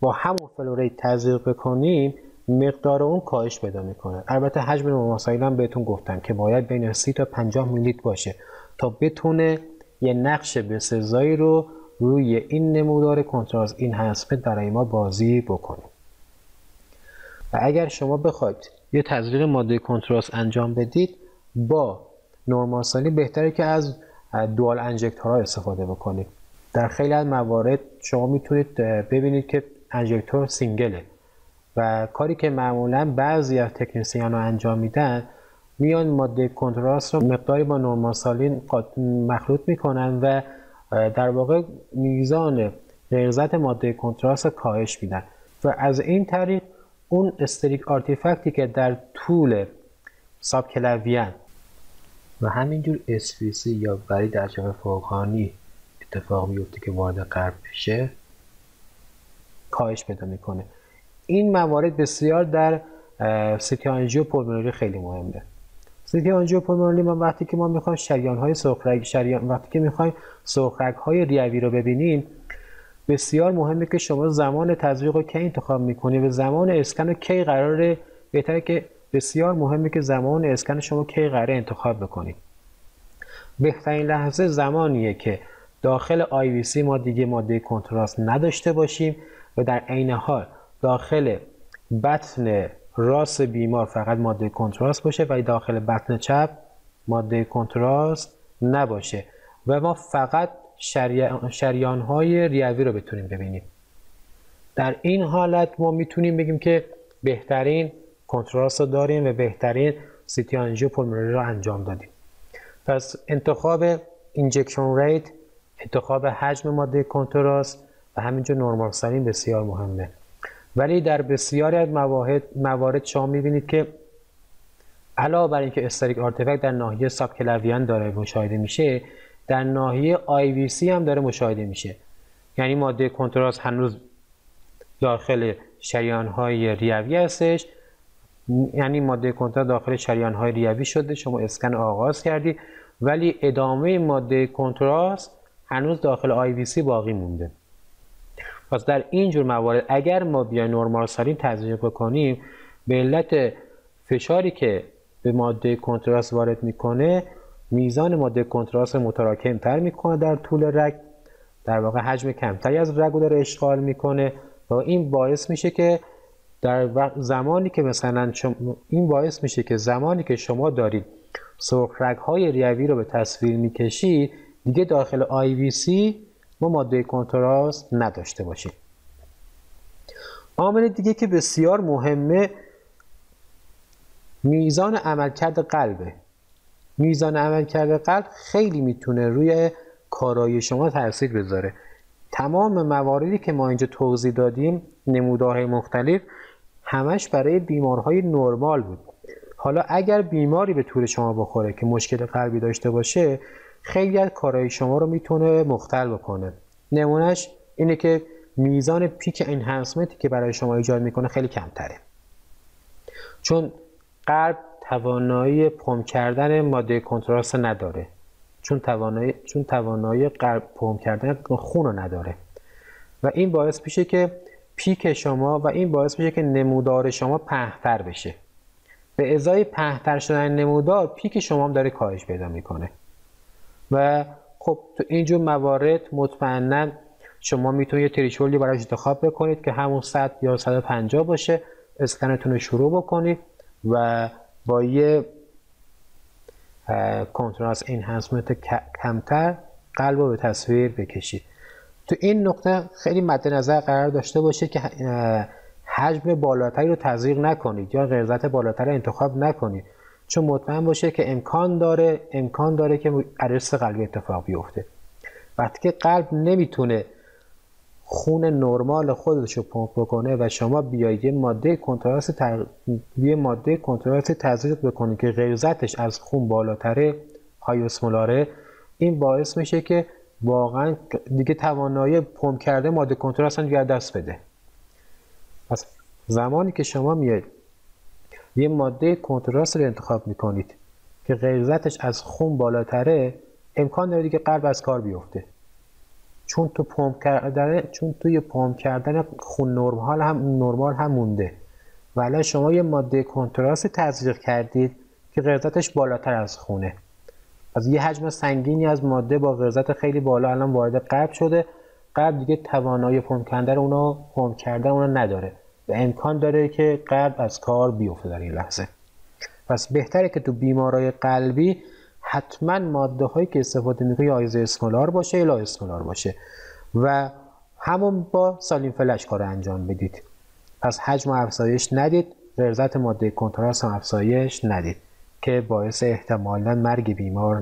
با همون flow rate تزریق بکنیم مقدار اون کاهش پیدا می‌کنه. البته حجم normal saline هم بهتون گفتم که باید بین 30 تا 50 میلی‌لیتر باشه تا بتونه یه نقش بسزایی رو روی این نمودار contrast enhancement برای ما بازی بکنه. و اگر شما بخواید یه تزریق ماده کنتراست انجام بدید با نورمال سالی بهتره که از دوال انجکتورها استفاده بکنید. در خیلی از موارد شما می‌تونید ببینید که انجکتور سینگله. و کاری که معمولا بعضی از تکنسیان رو انجام میدن میان ماده کنتراست رو مقداری با نورمال سالین مخلوط می‌کنن و در واقع میزان غلظت ماده کنتراست کاهش میدن. و از این طریق اون streak artifact ی که در طول subclavian و همینجور SVC یا ورید فوقانی اتفاق میفته که وارد قلب بشه کاهش پیدا می‌کنه. این موارد بسیار در CT angio pulmonary خیلی مهمه. CT angio pulmonary ما وقتی که ما می‌خوایم شریان های سرخرگ شریان وقتی که می‌خوایم سرخرگ های ریوی رو ببینیم بسیار مهمه که شما زمان تزریق رو کی انتخاب می‌کنید و زمان اسکن رو کی قراره بهتره که بسیار مهمه که زمان اسکن شما کی قراره انتخاب بکنید بهترین لحظه زمانیه که داخل IVC ما دیگه ماده کنتراست نداشته باشیم و در عین حال داخل بطن راست بیمار فقط ماده کنتراست باشه و داخل بطن چپ ماده کنتراست نباشه و ما فقط شریان های ریوی رو بتونیم ببینیم. در این حالت ما می‌تونیم بگیم که بهترین کنتراست رو داریم و بهترین CT angio رو انجام دادیم. پس انتخاب injection rate انتخاب حجم ماده کنتراست و همینجور normal saline بسیار مهمه. ولی در بسیاری از موارد موارد شما می‌بینید که علاوه بر اینکه استریک آرتفکت در ناحیه ساب کلویان داره مشاهده میشه در ناحیه IVC هم داره مشاهده میشه. یعنی ماده کنتراست هنوز داخل شریان های ریوی هستش. یعنی ماده کنتراست داخل شریان های ریوی شده. شما اسکن آغاز کردی. ولی ادامه ماده کنتراست هنوز داخل IVC باقی مونده. پس در این جور موارد اگر ما بیایم نرمال سالین تزریق بکنیم به علت فشاری که به ماده کنتراست وارد می‌کنه میزان ماده کنتراست متراکم تر می‌کنه در طول رگ. در واقع حجم کمتری از رگ رو داره اشغال می‌کنه و این باعث میشه که در زمانی که مثلا این باعث میشه که زمانی که شما دارید سرخ های ریوی رو به تصویر می‌کشید دیگه داخل IVC ما ماده کنتراست نداشته باشیم. عامل دیگه که بسیار مهمه میزان عملکرد قلبه. میزان عملکرد قلب خیلی می‌تونه روی کارایی شما تاثیر بذاره. تمام مواردی که ما اینجا توضیح دادیم نمودارهای مختلف همش برای بیمارهای نرمال بود. حالا اگر بیماری به طور شما بخوره که مشکل قلبی داشته باشه خیلی از کارهای شما رو می‌تونه مختل بکنه. نمونهش اینه که میزان پیک انهانسمنتی که برای شما ایجاد می‌کنه خیلی کمتره. چون قلب توانایی پمپ کردن ماده کنتراست نداره. چون توانایی چون توانایی قلب پمپ کردن خون رو نداره. و این باعث میشه که پیک شما و این باعث میشه که نمودار شما پهتر بشه. به ازای پهتر شدن نمودار پیک شما هم داره کاهش پیدا می‌کنه. و خب تو اینجور موارد مطمئنا شما می‌تونید تریشولی براش انتخاب بکنید که همون 100 یا 150 باشه اسکنتون رو شروع بکنید و با یه کنتراست اینهانسمنت کمتر قلب رو به تصویر بکشید. تو این نقطه خیلی مد نظر قرار داشته باشه که حجم بالاتری رو تزریق نکنید یا غرزت بالاتر رو انتخاب نکنید. چون مطمئن باشه که امکان داره امکان داره که ارست قلبی اتفاق بیفته. وقتی که قلب نمی‌تونه خون نرمال خودش رو پمپ بکنه و شما بیاید یه ماده کنتراست تر... یه ماده کنتراست تزریق بکنید که غلظتش از خون بالاتره هایوسمولاره این باعث میشه که واقعا دیگه توانایی پمپ کرده ماده کنتراست دیگه دست بده. پس زمانی که شما میاید یه ماده کنتراست رو انتخاب می‌کنید که غلظتش از خون بالاتره امکان داره دیگه قلب از کار بیفته. چون تو پمپ کردن چون توی پمپ کردن خون نرمال هم نرمال هم مونده. ولی شما یه ماده کنتراست تزریق کردید که غلظتش بالاتر از خونه. از یه حجم سنگینی از ماده با غلظت خیلی بالا الان وارد قلب شده. قلب دیگه توانایی پمپ کردن اونو پمپ کردن اونو نداره. و امکان داره که قلب از کار بیفته در این لحظه. پس بهتره که تو بیمارای قلبی حتما ماده هایی که استفاده می‌کنه یا اسکولار باشه یا اسکولار باشه و همون با سالین فلش کار انجام بدید. پس حجم افزایش ندید غرزت ماده کنتراست هم افزایش ندید که باعث احتمالا مرگ بیمار